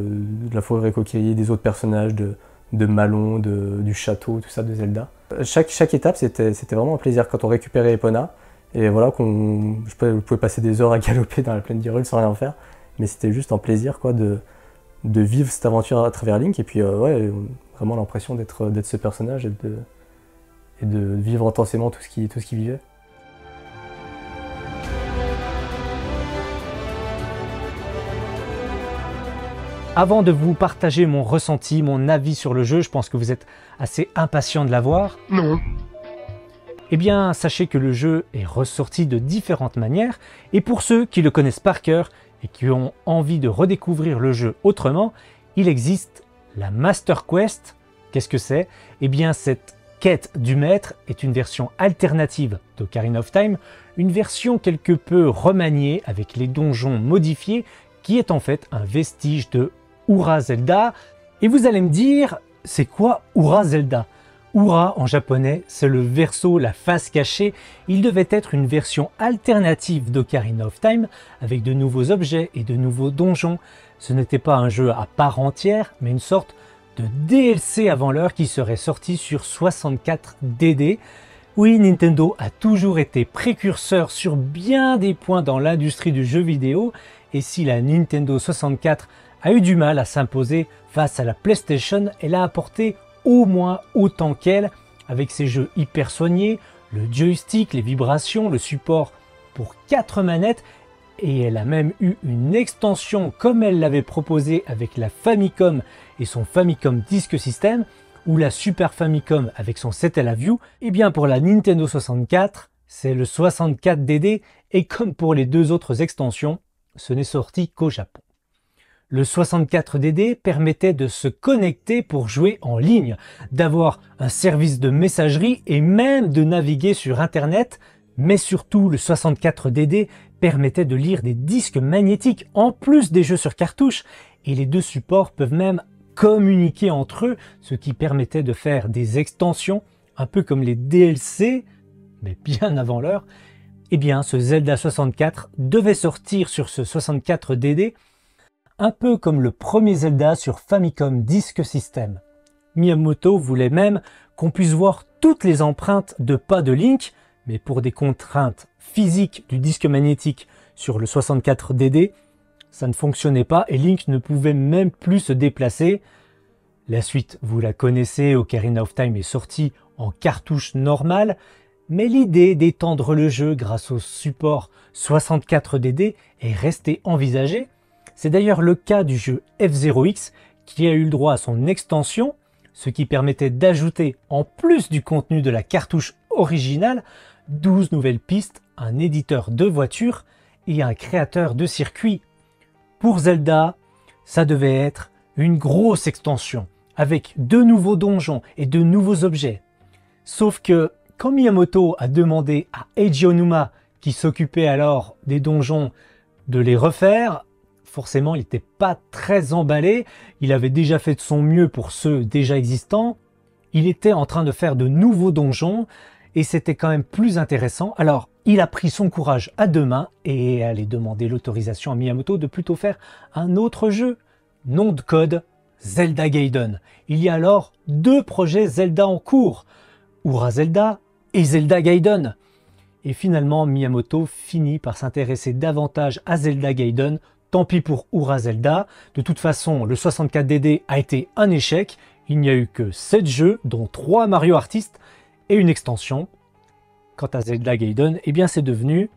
la forêt Kokiri, des autres personnages, de, Malon, du château, tout ça de Zelda. Chaque, étape, c'était vraiment un plaisir quand on récupérait Epona. Et voilà, qu'on, je passer des heures à galoper dans la plaine d'Hyrule sans rien faire, mais c'était juste un plaisir quoi, de, vivre cette aventure à travers Link. Et puis, euh, ouais, vraiment l'impression d'être, ce personnage et de, vivre intensément tout ce qui, tout ce qu'il vivait. Avant de vous partager mon ressenti, mon avis sur le jeu, je pense que vous êtes assez impatient de l'avoir. Non. Eh bien, sachez que le jeu est ressorti de différentes manières, et pour ceux qui le connaissent par cœur et qui ont envie de redécouvrir le jeu autrement, il existe la Master Quest. Qu'est-ce que c'est? Eh bien, cette quête du maître est une version alternative d'Ocarina of Time, une version quelque peu remaniée avec les donjons modifiés, qui est en fait un vestige de Ura Zelda. Et vous allez me dire, c'est quoi Ura Zelda? Ura en japonais, c'est le verso, la face cachée. Il devait être une version alternative d'Ocarina of Time avec de nouveaux objets et de nouveaux donjons. Ce n'était pas un jeu à part entière, mais une sorte de DLC avant l'heure qui serait sorti sur 64 DD. Oui, Nintendo a toujours été précurseur sur bien des points dans l'industrie du jeu vidéo et si la Nintendo 64 a eu du mal à s'imposer face à la PlayStation, elle a apporté au moins autant qu'elle avec ses jeux hyper soignés, le joystick, les vibrations, le support pour 4 manettes. Et elle a même eu une extension comme elle l'avait proposé avec la Famicom et son Famicom Disk System ou la Super Famicom avec son Satellaview, et bien pour la Nintendo 64, c'est le 64DD et comme pour les deux autres extensions, ce n'est sorti qu'au Japon. Le 64DD permettait de se connecter pour jouer en ligne, d'avoir un service de messagerie et même de naviguer sur Internet, mais surtout le 64DD permettait de lire des disques magnétiques en plus des jeux sur cartouche, et les deux supports peuvent même communiquer entre eux, ce qui permettait de faire des extensions, un peu comme les DLC, mais bien avant l'heure. Eh bien, ce Zelda 64 devait sortir sur ce 64DD un peu comme le premier Zelda sur Famicom Disk System. Miyamoto voulait même qu'on puisse voir toutes les empreintes de pas de Link, mais pour des contraintes physiques du disque magnétique sur le 64DD, ça ne fonctionnait pas et Link ne pouvait même plus se déplacer. La suite, vous la connaissez, Ocarina of Time est sortie en cartouche normale, mais l'idée d'étendre le jeu grâce au support 64DD est restée envisagée c'est d'ailleurs le cas du jeu F0X qui a eu le droit à son extension, ce qui permettait d'ajouter, en plus du contenu de la cartouche originale, 12 nouvelles pistes, un éditeur de voitures et un créateur de circuits. Pour Zelda, ça devait être une grosse extension, avec de nouveaux donjons et de nouveaux objets. Sauf que quand Miyamoto a demandé à Eiji Onuma, qui s'occupait alors des donjons, de les refaire, forcément, il n'était pas très emballé. Il avait déjà fait de son mieux pour ceux déjà existants. Il était en train de faire de nouveaux donjons et c'était quand même plus intéressant. Alors, il a pris son courage à deux mains et allait demander l'autorisation à Miyamoto de plutôt faire un autre jeu. Nom de code Zelda Gaiden. Il y a alors deux projets Zelda en cours. Ura Zelda et Zelda Gaiden. Et finalement, Miyamoto finit par s'intéresser davantage à Zelda Gaiden Tant pis pour Ura Zelda. De toute façon, le 64DD a été un échec. Il n'y a eu que 7 jeux, dont 3 Mario Artistes et une extension. Quant à Zelda Gaiden, eh bien c'est devenu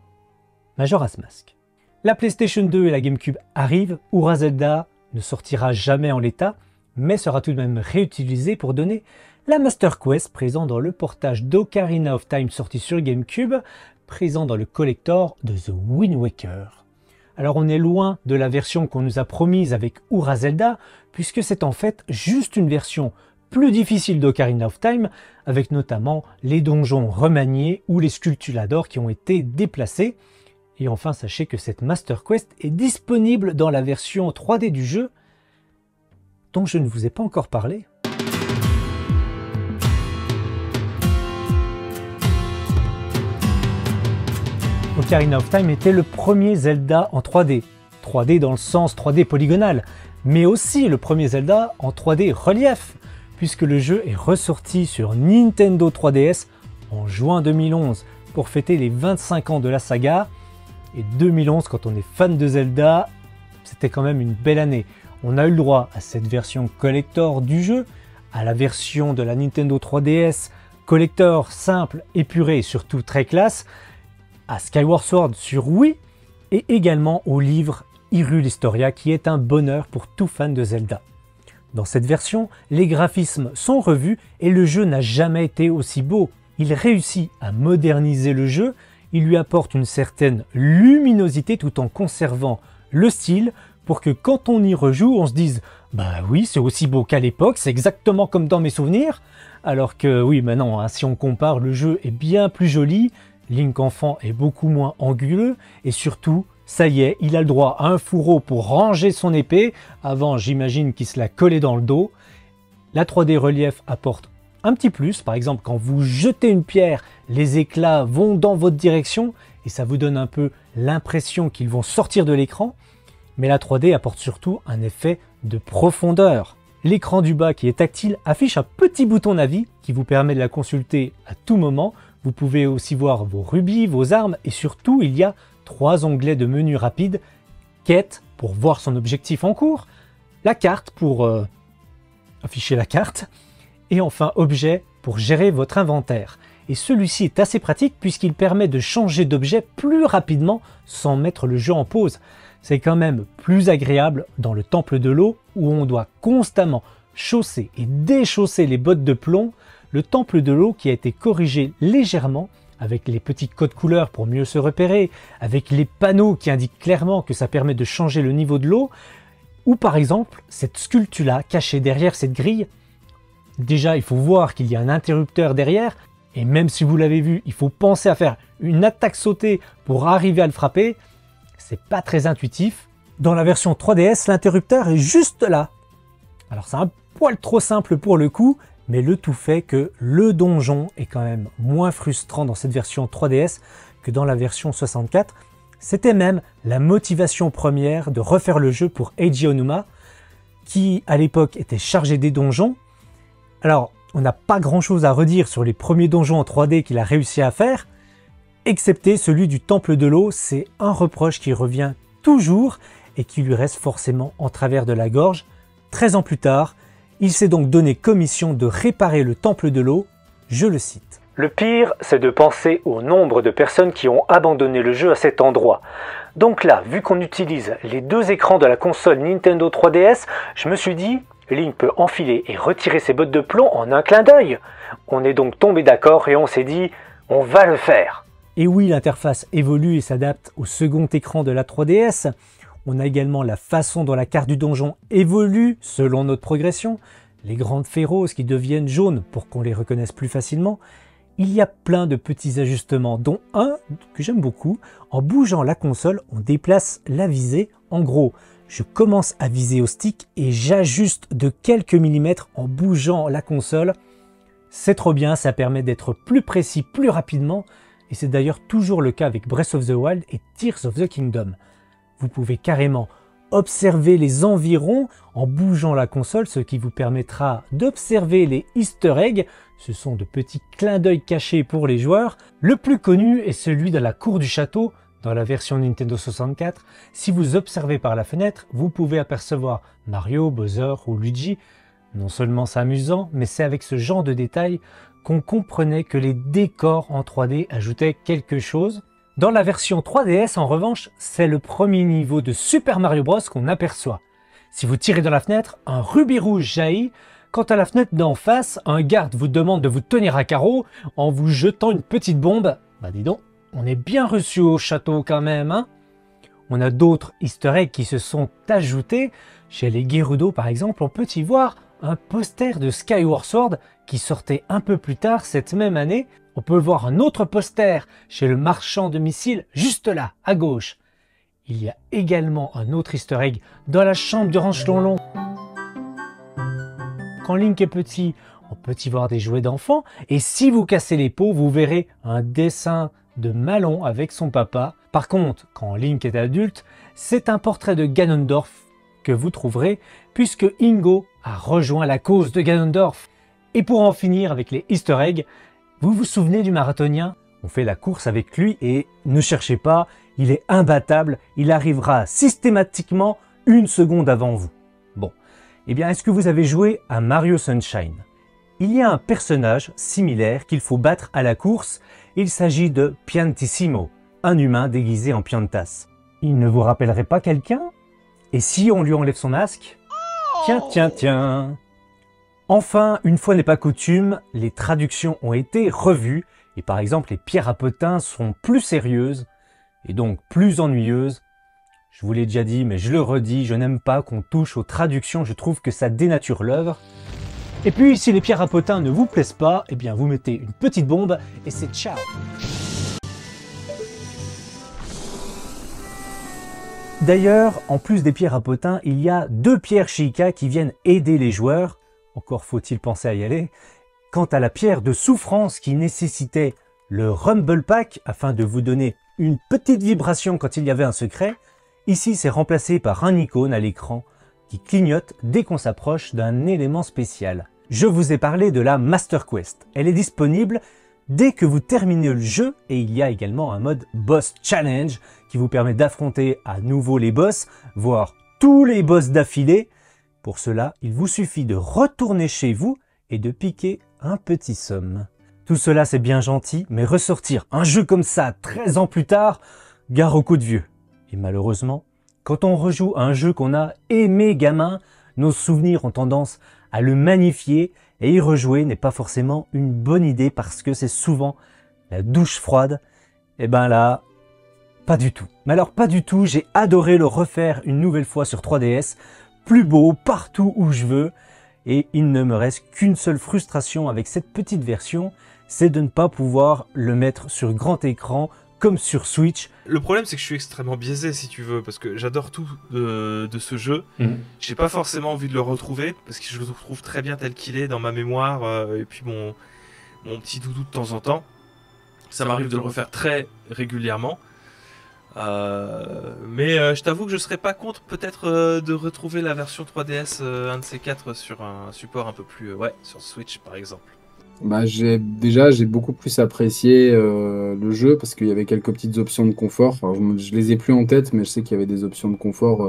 Majora's Mask. La PlayStation 2 et la GameCube arrivent. Ura Zelda ne sortira jamais en l'état, mais sera tout de même réutilisé pour donner la Master Quest présent dans le portage d'Ocarina of Time sorti sur GameCube, présent dans le collector de The Wind Waker. Alors on est loin de la version qu'on nous a promise avec Ura Zelda, puisque c'est en fait juste une version plus difficile d'Ocarina of Time, avec notamment les donjons remaniés ou les sculptuladors qui ont été déplacés. Et enfin, sachez que cette Master Quest est disponible dans la version 3D du jeu, dont je ne vous ai pas encore parlé. Ocarina of Time était le premier Zelda en 3D. 3D dans le sens 3D polygonal, mais aussi le premier Zelda en 3D relief, puisque le jeu est ressorti sur Nintendo 3DS en juin 2011 pour fêter les 25 ans de la saga. Et 2011, quand on est fan de Zelda, c'était quand même une belle année. On a eu le droit à cette version collector du jeu, à la version de la Nintendo 3DS collector simple, épuré et surtout très classe, à Skyward Sword sur Wii et également au livre Hyrule Historia qui est un bonheur pour tout fan de Zelda. Dans cette version, les graphismes sont revus et le jeu n'a jamais été aussi beau. Il réussit à moderniser le jeu, il lui apporte une certaine luminosité tout en conservant le style pour que quand on y rejoue, on se dise Bah oui, c'est aussi beau qu'à l'époque, c'est exactement comme dans mes souvenirs. Alors que oui, maintenant, hein, si on compare, le jeu est bien plus joli, Link enfant est beaucoup moins anguleux et surtout, ça y est, il a le droit à un fourreau pour ranger son épée. Avant, j'imagine qu'il se la collait dans le dos. La 3D relief apporte un petit plus. Par exemple, quand vous jetez une pierre, les éclats vont dans votre direction et ça vous donne un peu l'impression qu'ils vont sortir de l'écran. Mais la 3D apporte surtout un effet de profondeur. L'écran du bas qui est tactile affiche un petit bouton Navi qui vous permet de la consulter à tout moment vous pouvez aussi voir vos rubis, vos armes et surtout il y a trois onglets de menu rapide quête pour voir son objectif en cours, la carte pour euh, afficher la carte, et enfin objet pour gérer votre inventaire. Et celui-ci est assez pratique puisqu'il permet de changer d'objet plus rapidement sans mettre le jeu en pause. C'est quand même plus agréable dans le temple de l'eau où on doit constamment chausser et déchausser les bottes de plomb. Le temple de l'eau qui a été corrigé légèrement avec les petits codes couleurs pour mieux se repérer, avec les panneaux qui indiquent clairement que ça permet de changer le niveau de l'eau, ou par exemple cette sculpture-là cachée derrière cette grille. Déjà, il faut voir qu'il y a un interrupteur derrière, et même si vous l'avez vu, il faut penser à faire une attaque sautée pour arriver à le frapper. C'est pas très intuitif. Dans la version 3DS, l'interrupteur est juste là. Alors c'est un poil trop simple pour le coup, mais le tout fait que le donjon est quand même moins frustrant dans cette version 3DS que dans la version 64. C'était même la motivation première de refaire le jeu pour Eiji Onuma, qui à l'époque était chargé des donjons. Alors, on n'a pas grand chose à redire sur les premiers donjons en 3D qu'il a réussi à faire, excepté celui du Temple de l'eau, c'est un reproche qui revient toujours et qui lui reste forcément en travers de la gorge. 13 ans plus tard, il s'est donc donné commission de réparer le temple de l'eau, je le cite. Le pire, c'est de penser au nombre de personnes qui ont abandonné le jeu à cet endroit. Donc là, vu qu'on utilise les deux écrans de la console Nintendo 3DS, je me suis dit, Link peut enfiler et retirer ses bottes de plomb en un clin d'œil. On est donc tombé d'accord et on s'est dit, on va le faire. Et oui, l'interface évolue et s'adapte au second écran de la 3DS. On a également la façon dont la carte du donjon évolue selon notre progression, les grandes féroces qui deviennent jaunes pour qu'on les reconnaisse plus facilement. Il y a plein de petits ajustements, dont un que j'aime beaucoup. En bougeant la console, on déplace la visée. En gros, je commence à viser au stick et j'ajuste de quelques millimètres en bougeant la console. C'est trop bien, ça permet d'être plus précis plus rapidement. Et c'est d'ailleurs toujours le cas avec Breath of the Wild et Tears of the Kingdom vous pouvez carrément observer les environs en bougeant la console, ce qui vous permettra d'observer les easter eggs. Ce sont de petits clins d'œil cachés pour les joueurs. Le plus connu est celui de la cour du château dans la version Nintendo 64. Si vous observez par la fenêtre, vous pouvez apercevoir Mario, Bowser ou Luigi. Non seulement c'est amusant, mais c'est avec ce genre de détails qu'on comprenait que les décors en 3D ajoutaient quelque chose. Dans la version 3DS, en revanche, c'est le premier niveau de Super Mario Bros qu'on aperçoit. Si vous tirez dans la fenêtre, un rubis rouge jaillit. Quant à la fenêtre d'en face, un garde vous demande de vous tenir à carreau en vous jetant une petite bombe. Bah dis donc, on est bien reçu au château quand même, hein On a d'autres easter eggs qui se sont ajoutés. Chez les Gerudo par exemple, on peut y voir un poster de Skyward Sword qui sortait un peu plus tard cette même année on peut voir un autre poster chez le marchand de missiles juste là, à gauche. Il y a également un autre easter egg dans la chambre du ranch Long. Quand Link est petit, on peut y voir des jouets d'enfants et si vous cassez les pots, vous verrez un dessin de Malon avec son papa. Par contre, quand Link est adulte, c'est un portrait de Ganondorf que vous trouverez puisque Ingo a rejoint la cause de Ganondorf. Et pour en finir avec les easter eggs, vous vous souvenez du marathonien? On fait la course avec lui et ne cherchez pas, il est imbattable, il arrivera systématiquement une seconde avant vous. Bon, eh bien est-ce que vous avez joué à Mario Sunshine? Il y a un personnage similaire qu'il faut battre à la course, il s'agit de Piantissimo, un humain déguisé en Piantas. Il ne vous rappellerait pas quelqu'un? Et si on lui enlève son masque? Tiens, tiens, tiens Enfin, une fois n'est pas coutume, les traductions ont été revues et par exemple les pierres à potins sont plus sérieuses et donc plus ennuyeuses. Je vous l'ai déjà dit, mais je le redis, je n'aime pas qu'on touche aux traductions, je trouve que ça dénature l'œuvre. Et puis, si les pierres à potins ne vous plaisent pas, eh bien vous mettez une petite bombe et c'est ciao D'ailleurs, en plus des pierres à potins, il y a deux pierres Sheikah qui viennent aider les joueurs encore faut-il penser à y aller, quant à la pierre de souffrance qui nécessitait le Rumble Pack afin de vous donner une petite vibration quand il y avait un secret, ici c'est remplacé par un icône à l'écran qui clignote dès qu'on s'approche d'un élément spécial. Je vous ai parlé de la Master Quest. Elle est disponible dès que vous terminez le jeu, et il y a également un mode Boss Challenge qui vous permet d'affronter à nouveau les boss, voire tous les boss d'affilée. Pour cela, il vous suffit de retourner chez vous et de piquer un petit somme. Tout cela c'est bien gentil, mais ressortir un jeu comme ça 13 ans plus tard, gare au coup de vieux. Et malheureusement, quand on rejoue un jeu qu'on a aimé gamin, nos souvenirs ont tendance à le magnifier et y rejouer n'est pas forcément une bonne idée parce que c'est souvent la douche froide. Et ben là, pas du tout. Mais alors pas du tout, j'ai adoré le refaire une nouvelle fois sur 3DS, plus beau partout où je veux, et il ne me reste qu'une seule frustration avec cette petite version, c'est de ne pas pouvoir le mettre sur grand écran comme sur Switch. Le problème, c'est que je suis extrêmement biaisé, si tu veux, parce que j'adore tout de, de, ce jeu. Mhm. J'ai pas forcément envie de le retrouver, parce que je le trouve très bien tel qu'il est dans ma mémoire, euh, et puis mon, mon petit doudou de temps en temps. Ça m'arrive de le refaire très régulièrement. Euh, mais euh, je t'avoue que je serais pas contre peut-être euh, de retrouver la version 3DS euh, un de ces quatre sur un support un peu plus ouais sur Switch par exemple. Bah, j'ai déjà j'ai beaucoup plus apprécié le jeu parce qu'il y avait quelques petites options de confort. Alors, je, je les ai plus en tête, mais je sais qu'il y avait des options de confort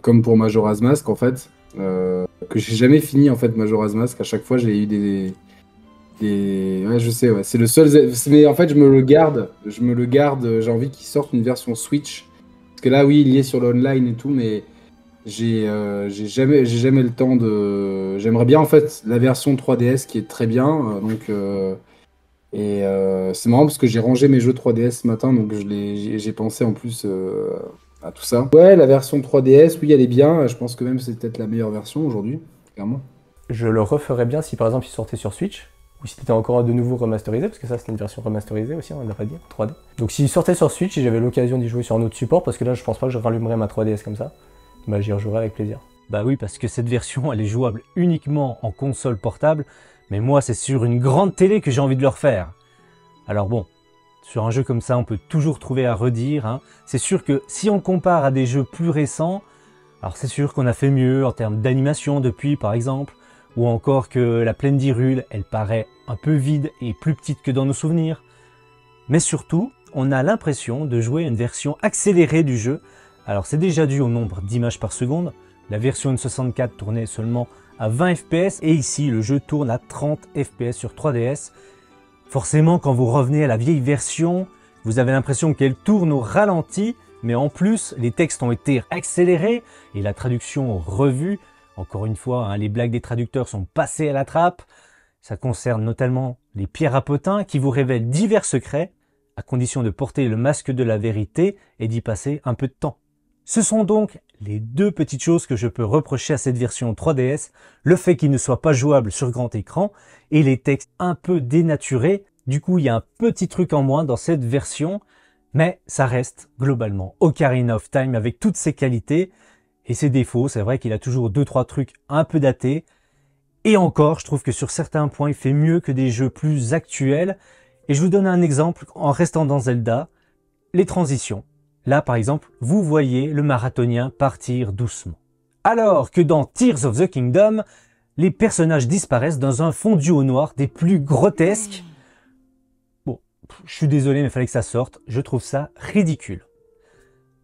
comme pour Majora's Mask en fait, que j'ai jamais fini en fait Majora's Mask. À chaque fois j'ai eu des des ouais je sais ouais. C'est le seul mais en fait je me le garde je me le garde j'ai envie qu'il sorte une version Switch. Parce que là oui il y est sur l'online et tout mais j'ai euh, jamais jamais le temps de j'aimerais bien en fait la version 3DS qui est très bien euh, donc euh, et euh, c'est marrant parce que j'ai rangé mes jeux 3DS ce matin donc j'ai- pensé en plus euh, à tout ça. Ouais la version 3DS oui elle est bien. Je pense que même c'est peut-être la meilleure version aujourd'hui clairement. Je le referais bien si par exemple il sortait sur Switch, ou si c'était encore de nouveau remasterisé, parce que ça c'était une version remasterisée aussi, on l'a pas dit, en 3D. Donc s'il sortait sur Switch et j'avais l'occasion d'y jouer sur un autre support, parce que là je pense pas que je rallumerais ma 3DS comme ça, bah j'y rejouerais avec plaisir. Bah oui, parce que cette version, elle est jouable uniquement en console portable, mais moi, c'est sur une grande télé que j'ai envie de le refaire. Alors bon, sur un jeu comme ça, on peut toujours trouver à redire. hein. C'est sûr que si on compare à des jeux plus récents, alors c'est sûr qu'on a fait mieux en termes d'animation depuis, par exemple, ou encore que la plaine d'Hyrule, elle paraît un peu vide et plus petite que dans nos souvenirs. Mais surtout, on a l'impression de jouer une version accélérée du jeu. Alors c'est déjà dû au nombre d'images par seconde, la version N64 tournait seulement à 20 fps et ici le jeu tourne à 30 fps sur 3DS. Forcément quand vous revenez à la vieille version, vous avez l'impression qu'elle tourne au ralenti, mais en plus les textes ont été accélérés et la traduction revue. Encore une fois, hein, les blagues des traducteurs sont passées à la trappe. Ça concerne notamment les pierres à potins qui vous révèlent divers secrets, à condition de porter le masque de la vérité et d'y passer un peu de temps. Ce sont donc les deux petites choses que je peux reprocher à cette version 3DS, le fait qu'il ne soit pas jouable sur grand écran et les textes un peu dénaturés. Du coup, il y a un petit truc en moins dans cette version, mais ça reste globalement Ocarina of Time avec toutes ses qualités et ses défauts. C'est vrai qu'il a toujours deux trois trucs un peu datés. Et encore, je trouve que sur certains points, il fait mieux que des jeux plus actuels. Et je vous donne un exemple en restant dans Zelda, les transitions. Là, par exemple, vous voyez le marathonien partir doucement. Alors que dans Tears of the Kingdom, les personnages disparaissent dans un fondu au noir des plus grotesques. Bon, je suis désolé, mais il fallait que ça sorte. Je trouve ça ridicule.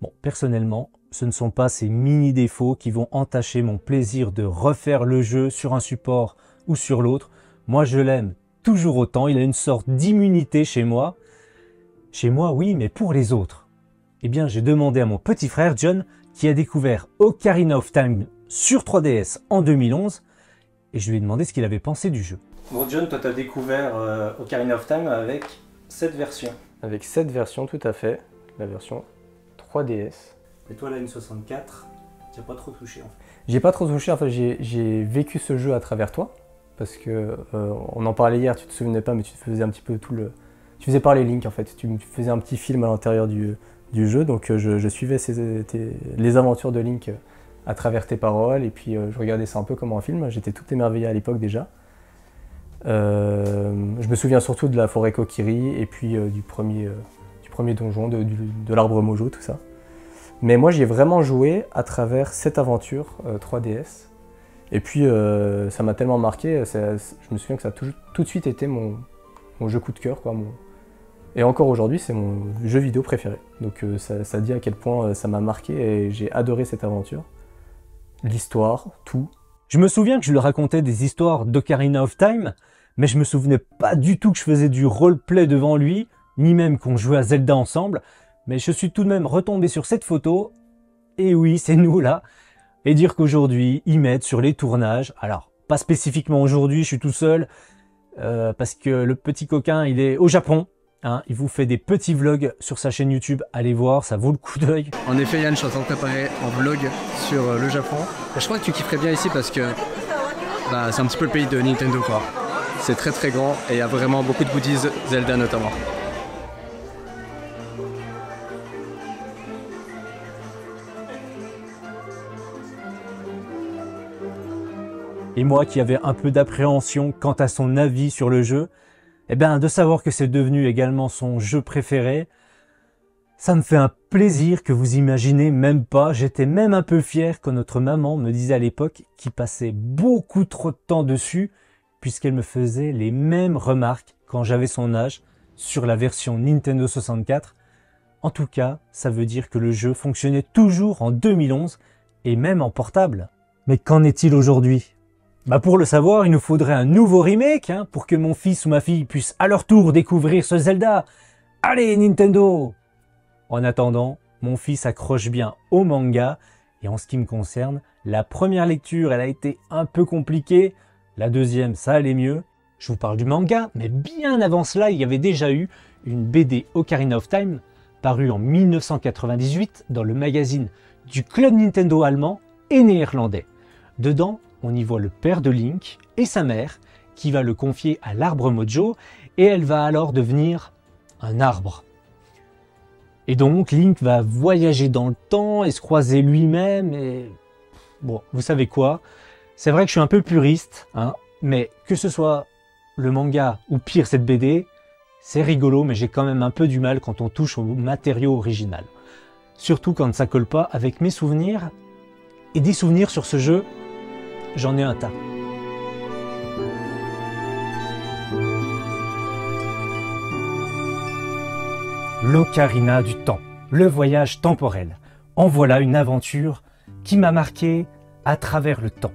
Bon, personnellement, ce ne sont pas ces mini défauts qui vont entacher mon plaisir de refaire le jeu sur un support ou sur l'autre. Moi, je l'aime toujours autant. Il a une sorte d'immunité chez moi. Chez moi, oui, mais pour les autres. Eh bien, j'ai demandé à mon petit frère John, qui a découvert Ocarina of Time sur 3DS en 2011, et je lui ai demandé ce qu'il avait pensé du jeu. Bon, John, toi, t'as découvert euh, Ocarina of Time avec cette version. Avec cette version tout à fait, la version 3DS. Et toi, la N64, t'as pas trop touché en fait. J'ai pas trop touché, en fait j'ai- vécu ce jeu à travers toi, parce que euh, on en parlait hier, tu te souvenais pas, mais tu faisais un petit peu tout le... Tu faisais parler Link en fait, tu faisais un petit film à l'intérieur du, jeu, donc euh, je, suivais les aventures de Link euh, à travers tes paroles, et puis je regardais ça un peu comme un film, j'étais tout émerveillé à l'époque déjà. Je me souviens surtout de la forêt Kokiri, et puis du, premier, du premier donjon, de l'arbre Mojo, tout ça. Mais moi, j'y ai vraiment joué à travers cette aventure euh, 3DS. Et puis, euh, ça m'a tellement marqué, je me souviens que ça a tout, de suite été mon, jeu coup de cœur. Quoi. Et encore aujourd'hui, c'est mon jeu vidéo préféré. Donc euh, ça, ça, dit à quel point euh, ça m'a marqué et j'ai adoré cette aventure. L'histoire, tout. Je me souviens que je lui racontais des histoires d'Ocarina of Time, mais je me souvenais pas du tout que je faisais du roleplay devant lui, ni même qu'on jouait à Zelda ensemble. Mais je suis tout de même retombé sur cette photo, et oui, c'est nous là, et dire qu'aujourd'hui, ils mettent sur les tournages, alors pas spécifiquement aujourd'hui, je suis tout seul, euh, parce que le petit coquin, il est au Japon, Hein, il vous fait des petits vlogs sur sa chaîne YouTube, allez voir, ça vaut le coup d'œil. En effet Yann, je suis en train de préparer un vlog sur euh, le Japon. Je crois que tu kifferais bien ici parce que bah, c'est un petit peu le pays de Nintendo quoi. C'est très très grand et il y a vraiment beaucoup de goodies, Zelda notamment. Et moi qui avais un peu d'appréhension quant à son avis sur le jeu, eh bien, de savoir que c'est devenu également son jeu préféré, ça me fait un plaisir que vous imaginez même pas. J'étais même un peu fier quand notre maman me disait à l'époque qu'il passait beaucoup trop de temps dessus, puisqu'elle me faisait les mêmes remarques quand j'avais son âge sur la version Nintendo 64. En tout cas, ça veut dire que le jeu fonctionnait toujours en 2011 et même en portable. Mais qu'en est-il aujourd'hui? Bah pour le savoir, il nous faudrait un nouveau remake hein, pour que mon fils ou ma fille puisse à leur tour découvrir ce Zelda. Allez Nintendo En attendant, mon fils accroche bien au manga et en ce qui me concerne, la première lecture, elle a été un peu compliquée, la deuxième, ça allait mieux. Je vous parle du manga, mais bien avant cela, il y avait déjà eu une BD Ocarina of Time parue en 1998 dans le magazine du club Nintendo allemand et néerlandais. Dedans, on y voit le père de Link et sa mère qui va le confier à l'arbre Mojo et elle va alors devenir un arbre. Et donc Link va voyager dans le temps et se croiser lui-même et... Bon, vous savez quoi? C'est vrai que je suis un peu puriste, hein, mais que ce soit le manga ou pire cette BD, c'est rigolo mais j'ai quand même un peu du mal quand on touche au matériau original. Surtout quand ça colle pas avec mes souvenirs et des souvenirs sur ce jeu J'en ai un tas. L'Ocarina du temps, le voyage temporel. En voilà une aventure qui m'a marqué à travers le temps.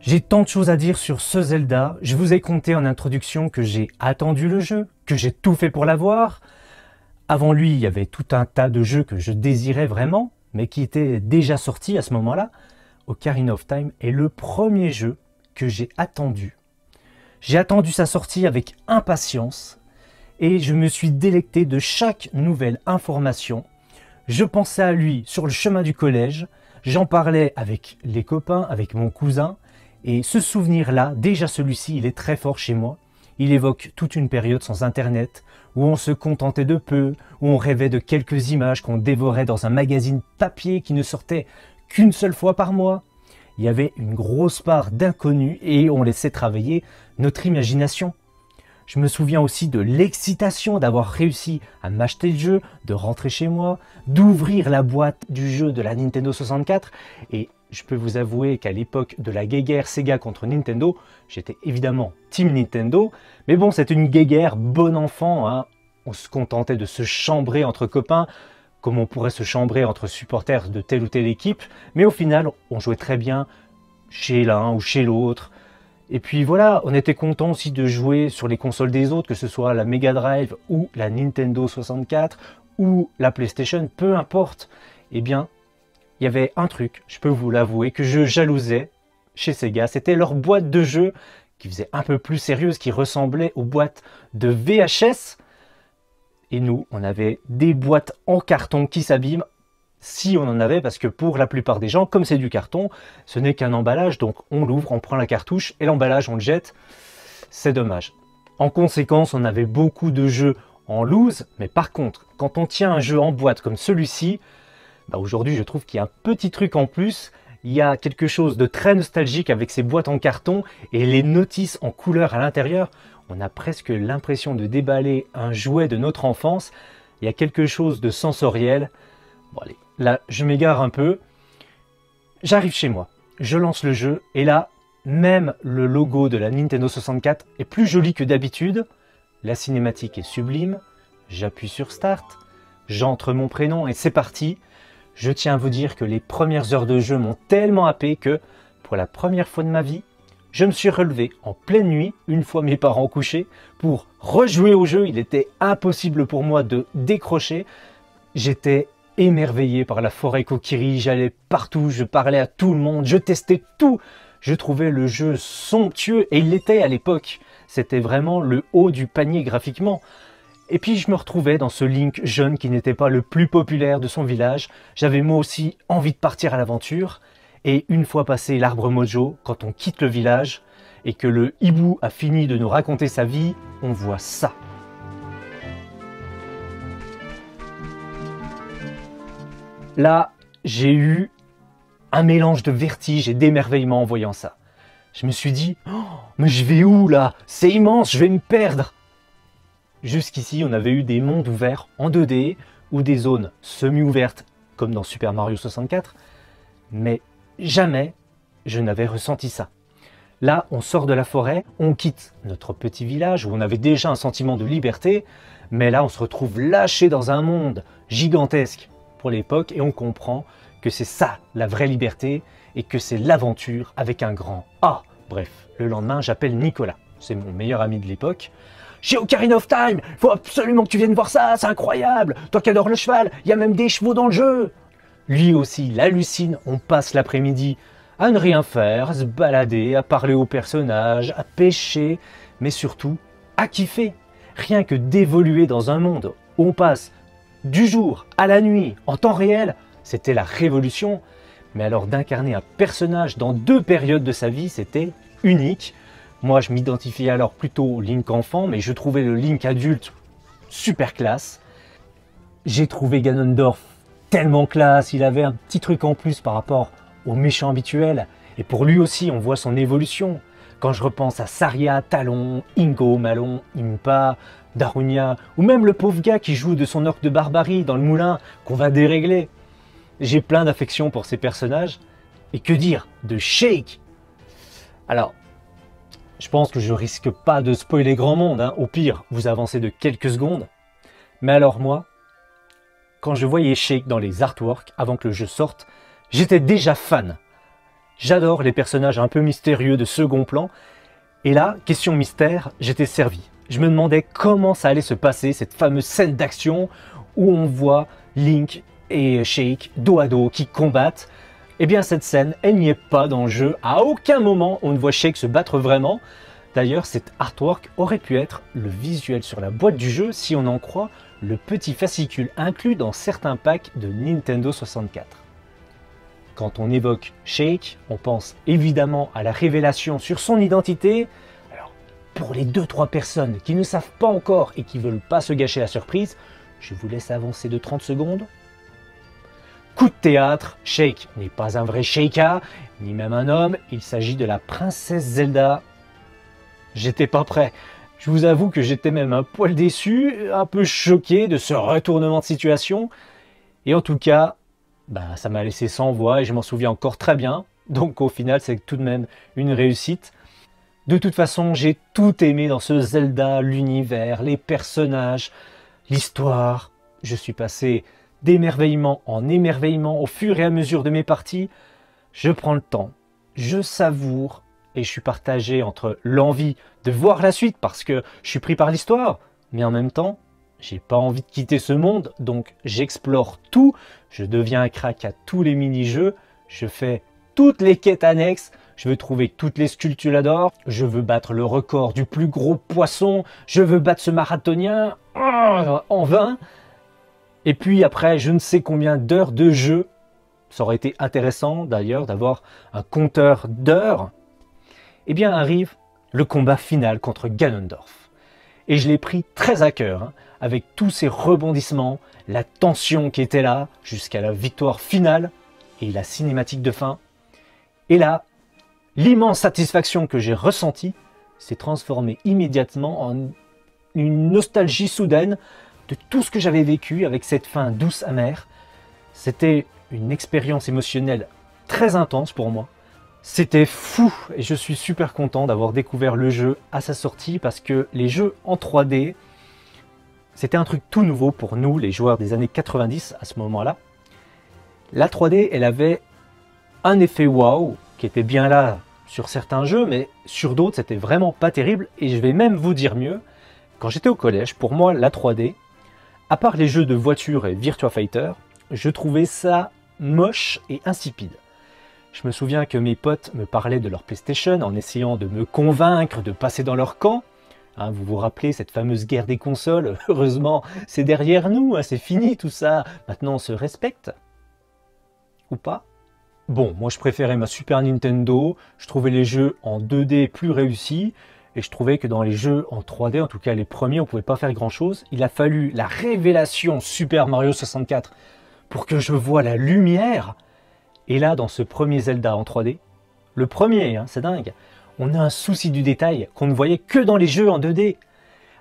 J'ai tant de choses à dire sur ce Zelda. Je vous ai conté en introduction que j'ai attendu le jeu, que j'ai tout fait pour l'avoir. Avant lui, il y avait tout un tas de jeux que je désirais vraiment, mais qui étaient déjà sortis à ce moment-là. Ocarina of Time est le premier jeu que j'ai attendu. J'ai attendu sa sortie avec impatience et je me suis délecté de chaque nouvelle information. Je pensais à lui sur le chemin du collège, j'en parlais avec les copains, avec mon cousin, et ce souvenir-là, déjà celui-ci, il est très fort chez moi. Il évoque toute une période sans Internet, où on se contentait de peu, où on rêvait de quelques images qu'on dévorait dans un magazine papier qui ne sortait qu'une seule fois par mois. Il y avait une grosse part d'inconnus et on laissait travailler notre imagination. Je me souviens aussi de l'excitation d'avoir réussi à m'acheter le jeu, de rentrer chez moi, d'ouvrir la boîte du jeu de la Nintendo 64 et je peux vous avouer qu'à l'époque de la guéguerre Sega contre Nintendo, j'étais évidemment Team Nintendo, mais bon, c'est une guéguerre bon enfant, hein. on se contentait de se chambrer entre copains, comme on pourrait se chambrer entre supporters de telle ou telle équipe, mais au final, on jouait très bien chez l'un ou chez l'autre. Et puis voilà, on était content aussi de jouer sur les consoles des autres, que ce soit la Mega Drive ou la Nintendo 64 ou la PlayStation, peu importe. Eh bien, il y avait un truc, je peux vous l'avouer, que je jalousais chez Sega, c'était leur boîte de jeux qui faisait un peu plus sérieuse, qui ressemblait aux boîtes de VHS et nous, on avait des boîtes en carton qui s'abîment si on en avait, parce que pour la plupart des gens, comme c'est du carton, ce n'est qu'un emballage, donc on l'ouvre, on prend la cartouche et l'emballage, on le jette. C'est dommage. En conséquence, on avait beaucoup de jeux en loose, mais par contre, quand on tient un jeu en boîte comme celui-ci, bah aujourd'hui je trouve qu'il y a un petit truc en plus, il y a quelque chose de très nostalgique avec ces boîtes en carton et les notices en couleur à l'intérieur on a presque l'impression de déballer un jouet de notre enfance. Il y a quelque chose de sensoriel. Bon allez, là je m'égare un peu. J'arrive chez moi, je lance le jeu et là, même le logo de la Nintendo 64 est plus joli que d'habitude. La cinématique est sublime. J'appuie sur Start. J'entre mon prénom et c'est parti. Je tiens à vous dire que les premières heures de jeu m'ont tellement happé que, pour la première fois de ma vie, je me suis relevé en pleine nuit, une fois mes parents couchés, pour rejouer au jeu. Il était impossible pour moi de décrocher. J'étais émerveillé par la forêt Kokiri, j'allais partout, je parlais à tout le monde, je testais tout. Je trouvais le jeu somptueux et il l'était à l'époque. C'était vraiment le haut du panier graphiquement. Et puis je me retrouvais dans ce Link jeune qui n'était pas le plus populaire de son village. J'avais moi aussi envie de partir à l'aventure. Et une fois passé l'arbre mojo, quand on quitte le village et que le hibou a fini de nous raconter sa vie, on voit ça. Là, j'ai eu un mélange de vertige et d'émerveillement en voyant ça. Je me suis dit, oh, mais je vais où là? C'est immense, je vais me perdre. Jusqu'ici, on avait eu des mondes ouverts en 2D ou des zones semi-ouvertes comme dans Super Mario 64, mais jamais je n'avais ressenti ça. Là, on sort de la forêt, on quitte notre petit village où on avait déjà un sentiment de liberté, mais là, on se retrouve lâché dans un monde gigantesque pour l'époque et on comprend que c'est ça la vraie liberté et que c'est l'aventure avec un grand A. Bref, le lendemain, j'appelle Nicolas, c'est mon meilleur ami de l'époque. Chez Ocarina of Time, faut absolument que tu viennes voir ça, c'est incroyable. Toi qui adores le cheval, il y a même des chevaux dans le jeu. Lui aussi, il hallucine, on passe l'après-midi à ne rien faire, à se balader, à parler aux personnages, à pêcher, mais surtout à kiffer. Rien que d'évoluer dans un monde où on passe du jour à la nuit en temps réel, c'était la révolution. Mais alors d'incarner un personnage dans deux périodes de sa vie, c'était unique. Moi, je m'identifiais alors plutôt Link enfant, mais je trouvais le Link adulte super classe. J'ai trouvé Ganondorf tellement classe, il avait un petit truc en plus par rapport au méchant habituel. Et pour lui aussi, on voit son évolution. Quand je repense à Saria, Talon, Ingo, Malon, Impa, Darunia, ou même le pauvre gars qui joue de son orque de barbarie dans le moulin qu'on va dérégler. J'ai plein d'affection pour ces personnages. Et que dire de Shake Alors, je pense que je risque pas de spoiler grand monde. Hein. Au pire, vous avancez de quelques secondes. Mais alors moi, quand je voyais Shake dans les artworks avant que le jeu sorte, j'étais déjà fan. J'adore les personnages un peu mystérieux de second plan. Et là, question mystère, j'étais servi. Je me demandais comment ça allait se passer, cette fameuse scène d'action où on voit Link et Shake dos à dos qui combattent. Eh bien cette scène, elle n'y est pas dans le jeu. À aucun moment on ne voit Shake se battre vraiment. D'ailleurs, cet artwork aurait pu être le visuel sur la boîte du jeu si on en croit le petit fascicule inclus dans certains packs de Nintendo 64. Quand on évoque Shake, on pense évidemment à la révélation sur son identité. Alors, pour les 2-3 personnes qui ne savent pas encore et qui veulent pas se gâcher la surprise, je vous laisse avancer de 30 secondes. Coup de théâtre, Shake n'est pas un vrai Sheikah, ni même un homme, il s'agit de la princesse Zelda. J'étais pas prêt. Je vous avoue que j'étais même un poil déçu, un peu choqué de ce retournement de situation. Et en tout cas, bah, ça m'a laissé sans voix et je m'en souviens encore très bien. Donc au final, c'est tout de même une réussite. De toute façon, j'ai tout aimé dans ce Zelda, l'univers, les personnages, l'histoire. Je suis passé d'émerveillement en émerveillement au fur et à mesure de mes parties, je prends le temps, je savoure et je suis partagé entre l'envie de voir la suite parce que je suis pris par l'histoire, mais en même temps, j'ai pas envie de quitter ce monde, donc j'explore tout, je deviens un crack à tous les mini-jeux, je fais toutes les quêtes annexes, je veux trouver toutes les sculptures d'or, je veux battre le record du plus gros poisson, je veux battre ce marathonien oh, en vain. Et puis après, je ne sais combien d'heures de jeu, ça aurait été intéressant d'ailleurs d'avoir un compteur d'heures, eh bien arrive le combat final contre Ganondorf. Et je l'ai pris très à cœur, hein, avec tous ces rebondissements, la tension qui était là, jusqu'à la victoire finale et la cinématique de fin. Et là, l'immense satisfaction que j'ai ressentie s'est transformée immédiatement en une nostalgie soudaine de tout ce que j'avais vécu avec cette fin douce amère. C'était une expérience émotionnelle très intense pour moi. C'était fou et je suis super content d'avoir découvert le jeu à sa sortie parce que les jeux en 3D, c'était un truc tout nouveau pour nous, les joueurs des années 90 à ce moment-là. La 3D, elle avait un effet waouh qui était bien là sur certains jeux, mais sur d'autres, c'était vraiment pas terrible. Et je vais même vous dire mieux, quand j'étais au collège, pour moi, la 3D, à part les jeux de voiture et Virtua Fighter, je trouvais ça moche et insipide. Je me souviens que mes potes me parlaient de leur PlayStation en essayant de me convaincre de passer dans leur camp. Hein, vous vous rappelez cette fameuse guerre des consoles? Heureusement, c'est derrière nous, hein, c'est fini tout ça. Maintenant, on se respecte. Ou pas? Bon, moi je préférais ma Super Nintendo, je trouvais les jeux en 2D plus réussis, et je trouvais que dans les jeux en 3D, en tout cas les premiers, on pouvait pas faire grand chose. Il a fallu la révélation Super Mario 64 pour que je vois la lumière. Et là, dans ce premier Zelda en 3D, le premier, hein, c'est dingue, on a un souci du détail qu'on ne voyait que dans les jeux en 2D.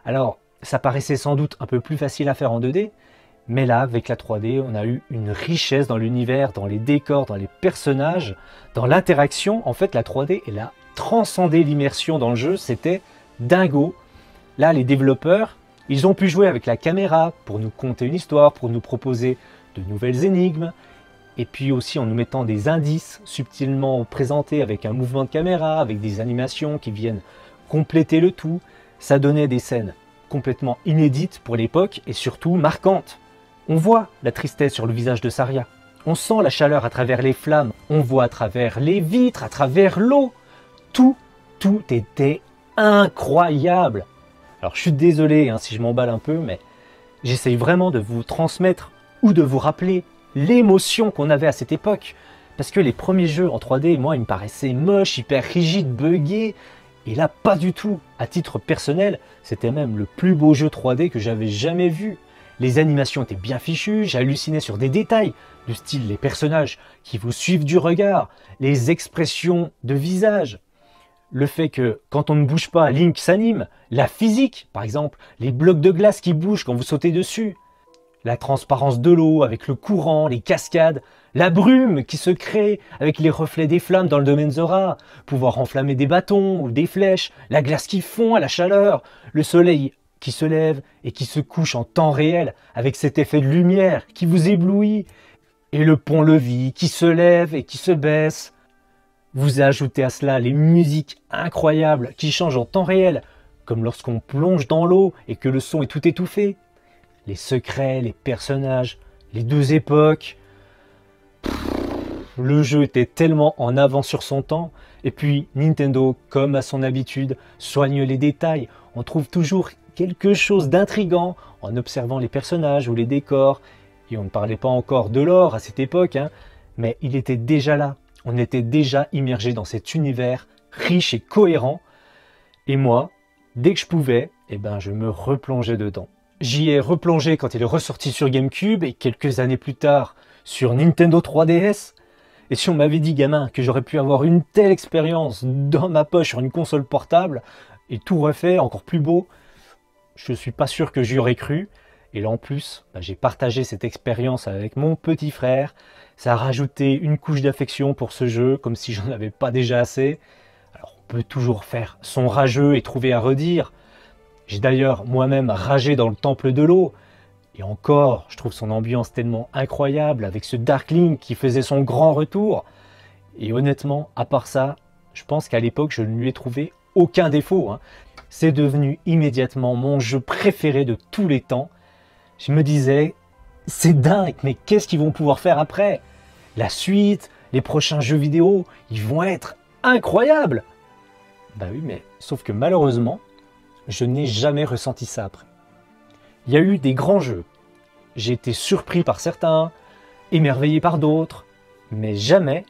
Alors, ça paraissait sans doute un peu plus facile à faire en 2D, mais là, avec la 3D, on a eu une richesse dans l'univers, dans les décors, dans les personnages, dans l'interaction. En fait, la 3D, elle a transcendé l'immersion dans le jeu. C'était dingo. Là, les développeurs, ils ont pu jouer avec la caméra pour nous conter une histoire, pour nous proposer de nouvelles énigmes, et puis aussi en nous mettant des indices subtilement présentés avec un mouvement de caméra, avec des animations qui viennent compléter le tout. Ça donnait des scènes complètement inédites pour l'époque et surtout marquantes. On voit la tristesse sur le visage de Saria. On sent la chaleur à travers les flammes. On voit à travers les vitres, à travers l'eau. Tout, tout était incroyable. Alors je suis désolé hein, si je m'emballe un peu, mais j'essaye vraiment de vous transmettre ou de vous rappeler l'émotion qu'on avait à cette époque. Parce que les premiers jeux en 3D, moi, ils me paraissaient moches, hyper rigides, buggés. Et là, pas du tout. À titre personnel, c'était même le plus beau jeu 3D que j'avais jamais vu. Les animations étaient bien fichues, j'hallucinais sur des détails, du style les personnages qui vous suivent du regard, les expressions de visage, le fait que quand on ne bouge pas, Link s'anime, la physique, par exemple, les blocs de glace qui bougent quand vous sautez dessus, la transparence de l'eau avec le courant, les cascades, la brume qui se crée avec les reflets des flammes dans le domaine Zora, pouvoir enflammer des bâtons ou des flèches, la glace qui fond à la chaleur, le soleil qui se lève et qui se couche en temps réel avec cet effet de lumière qui vous éblouit, et le pont-levis qui se lève et qui se baisse. Vous ajoutez à cela les musiques incroyables qui changent en temps réel, comme lorsqu'on plonge dans l'eau et que le son est tout étouffé. Les secrets, les personnages, les deux époques. le jeu était tellement en avant sur son temps. Et puis Nintendo, comme à son habitude, soigne les détails. On trouve toujours quelque chose d'intrigant en observant les personnages ou les décors. Et on ne parlait pas encore de l'or à cette époque, hein, mais il était déjà là. On était déjà immergé dans cet univers riche et cohérent. Et moi, dès que je pouvais, eh ben, je me replongeais dedans. J'y ai replongé quand il est ressorti sur GameCube et quelques années plus tard sur Nintendo 3DS. Et si on m'avait dit, gamin, que j'aurais pu avoir une telle expérience dans ma poche sur une console portable et tout refait, encore plus beau, je suis pas sûr que j'y aurais cru. Et là en plus, bah, j'ai partagé cette expérience avec mon petit frère. Ça a rajouté une couche d'affection pour ce jeu, comme si j'en avais pas déjà assez. Alors on peut toujours faire son rageux et trouver à redire. J'ai d'ailleurs moi-même ragé dans le temple de l'eau. Et encore, je trouve son ambiance tellement incroyable avec ce Darkling qui faisait son grand retour. Et honnêtement, à part ça, je pense qu'à l'époque, je ne lui ai trouvé aucun défaut. Hein. C'est devenu immédiatement mon jeu préféré de tous les temps. Je me disais, c'est dingue, mais qu'est-ce qu'ils vont pouvoir faire après? La suite, les prochains jeux vidéo, ils vont être incroyables Bah oui, mais sauf que malheureusement, je n'ai jamais ressenti ça après. Il y a eu des grands jeux. J'ai été surpris par certains, émerveillé par d'autres, mais jamais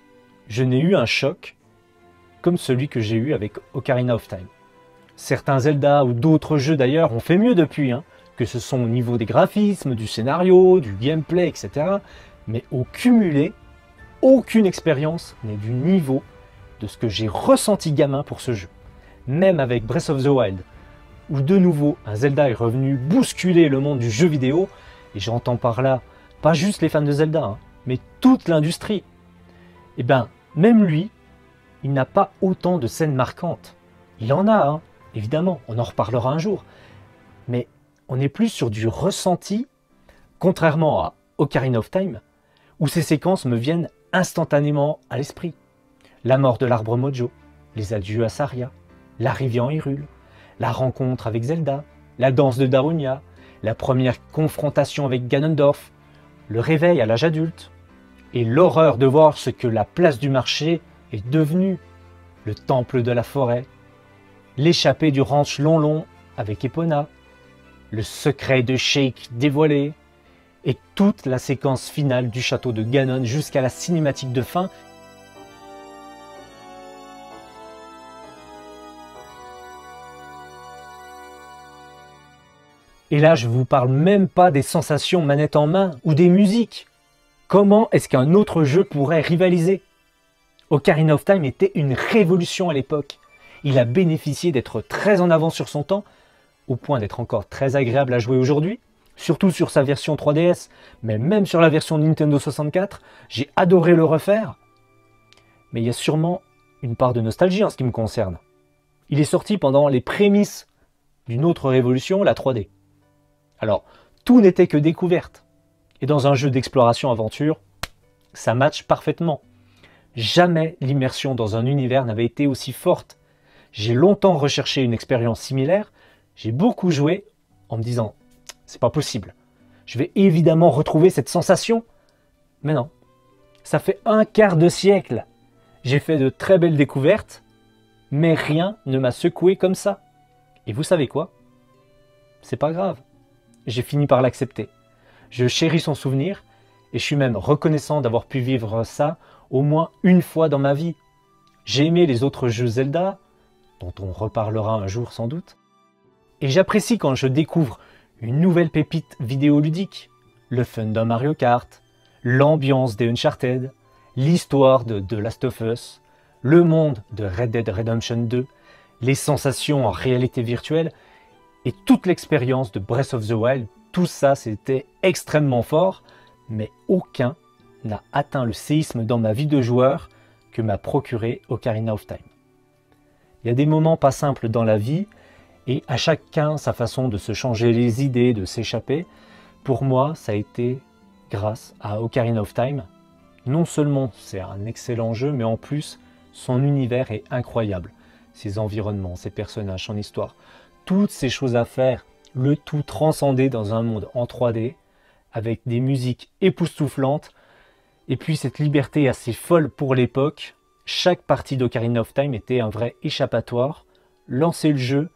je n'ai eu un choc comme celui que j'ai eu avec Ocarina of Time. Certains Zelda ou d'autres jeux d'ailleurs ont fait mieux depuis, hein, que ce soit au niveau des graphismes, du scénario, du gameplay, etc. Mais au cumulé, aucune expérience n'est du niveau de ce que j'ai ressenti gamin pour ce jeu. Même avec Breath of the Wild, où de nouveau un Zelda est revenu bousculer le monde du jeu vidéo, et j'entends par là pas juste les fans de Zelda, hein, mais toute l'industrie. Et eh bien, même lui, il n'a pas autant de scènes marquantes. Il en a, hein, évidemment, on en reparlera un jour. Mais on est plus sur du ressenti, contrairement à Ocarina of Time, où ces séquences me viennent instantanément à l'esprit. La mort de l'arbre Mojo, les adieux à Saria, l'arrivée en Hyrule, la rencontre avec Zelda, la danse de Darunia, la première confrontation avec Ganondorf, le réveil à l'âge adulte, et l'horreur de voir ce que la place du marché est devenue, le temple de la forêt, l'échappée du ranch long long avec Epona, le secret de Sheik dévoilé, et toute la séquence finale du château de Ganon jusqu'à la cinématique de fin Et là, je ne vous parle même pas des sensations manette en main ou des musiques. Comment est-ce qu'un autre jeu pourrait rivaliser? Ocarina of Time était une révolution à l'époque. Il a bénéficié d'être très en avance sur son temps, au point d'être encore très agréable à jouer aujourd'hui, surtout sur sa version 3DS, mais même sur la version Nintendo 64, j'ai adoré le refaire. Mais il y a sûrement une part de nostalgie en ce qui me concerne. Il est sorti pendant les prémices d'une autre révolution, la 3D. Alors, tout n'était que découverte. Et dans un jeu d'exploration-aventure, ça match parfaitement. Jamais l'immersion dans un univers n'avait été aussi forte. J'ai longtemps recherché une expérience similaire, j'ai beaucoup joué en me disant c'est pas possible. Je vais évidemment retrouver cette sensation. Mais non. Ça fait un quart de siècle. J'ai fait de très belles découvertes, mais rien ne m'a secoué comme ça. Et vous savez quoi? C'est pas grave j'ai fini par l'accepter. Je chéris son souvenir et je suis même reconnaissant d'avoir pu vivre ça au moins une fois dans ma vie. J'ai aimé les autres jeux Zelda, dont on reparlera un jour sans doute, et j'apprécie quand je découvre une nouvelle pépite vidéoludique, le fun d'un Mario Kart, l'ambiance des Uncharted, l'histoire de The Last of Us, le monde de Red Dead Redemption 2, les sensations en réalité virtuelle et toute l'expérience de Breath of the Wild, tout ça c'était extrêmement fort, mais aucun n'a atteint le séisme dans ma vie de joueur que m'a procuré Ocarina of Time. Il y a des moments pas simples dans la vie, et à chacun sa façon de se changer les idées, de s'échapper. Pour moi, ça a été grâce à Ocarina of Time. Non seulement c'est un excellent jeu, mais en plus, son univers est incroyable. Ses environnements, ses personnages, son histoire toutes ces choses à faire, le tout transcendé dans un monde en 3D, avec des musiques époustouflantes, et puis cette liberté assez folle pour l'époque. Chaque partie d'Ocarina of Time était un vrai échappatoire. Lancer le jeu,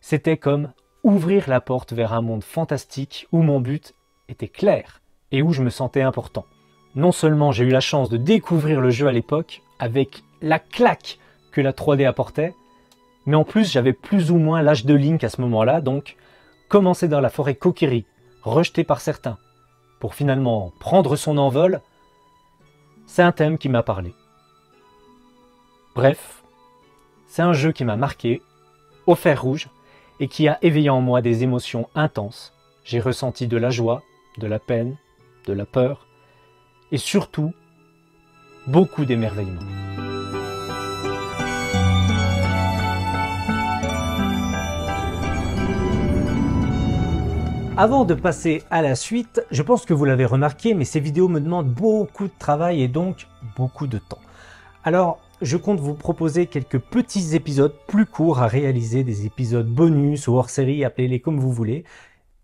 c'était comme ouvrir la porte vers un monde fantastique où mon but était clair et où je me sentais important. Non seulement j'ai eu la chance de découvrir le jeu à l'époque avec la claque que la 3D apportait, mais en plus, j'avais plus ou moins l'âge de Link à ce moment-là, donc commencer dans la forêt Kokiri, rejeté par certains, pour finalement prendre son envol, c'est un thème qui m'a parlé. Bref, c'est un jeu qui m'a marqué, au fer rouge, et qui a éveillé en moi des émotions intenses. J'ai ressenti de la joie, de la peine, de la peur, et surtout, beaucoup d'émerveillement. Avant de passer à la suite, je pense que vous l'avez remarqué, mais ces vidéos me demandent beaucoup de travail et donc beaucoup de temps. Alors, je compte vous proposer quelques petits épisodes plus courts à réaliser, des épisodes bonus ou hors série, appelez-les comme vous voulez.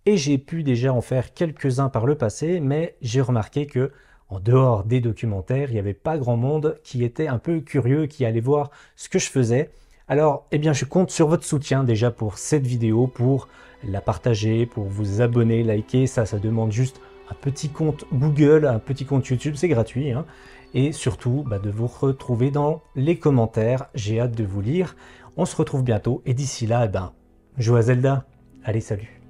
Et j'ai pu déjà en faire quelques-uns par le passé, mais j'ai remarqué que en dehors des documentaires, il n'y avait pas grand monde qui était un peu curieux, qui allait voir ce que je faisais. Alors, eh bien, je compte sur votre soutien déjà pour cette vidéo, pour la partager, pour vous abonner, liker. Ça, ça demande juste un petit compte Google, un petit compte YouTube, c'est gratuit. Hein. Et surtout, bah, de vous retrouver dans les commentaires. J'ai hâte de vous lire. On se retrouve bientôt. Et d'ici là, eh ben, à Zelda. Allez, salut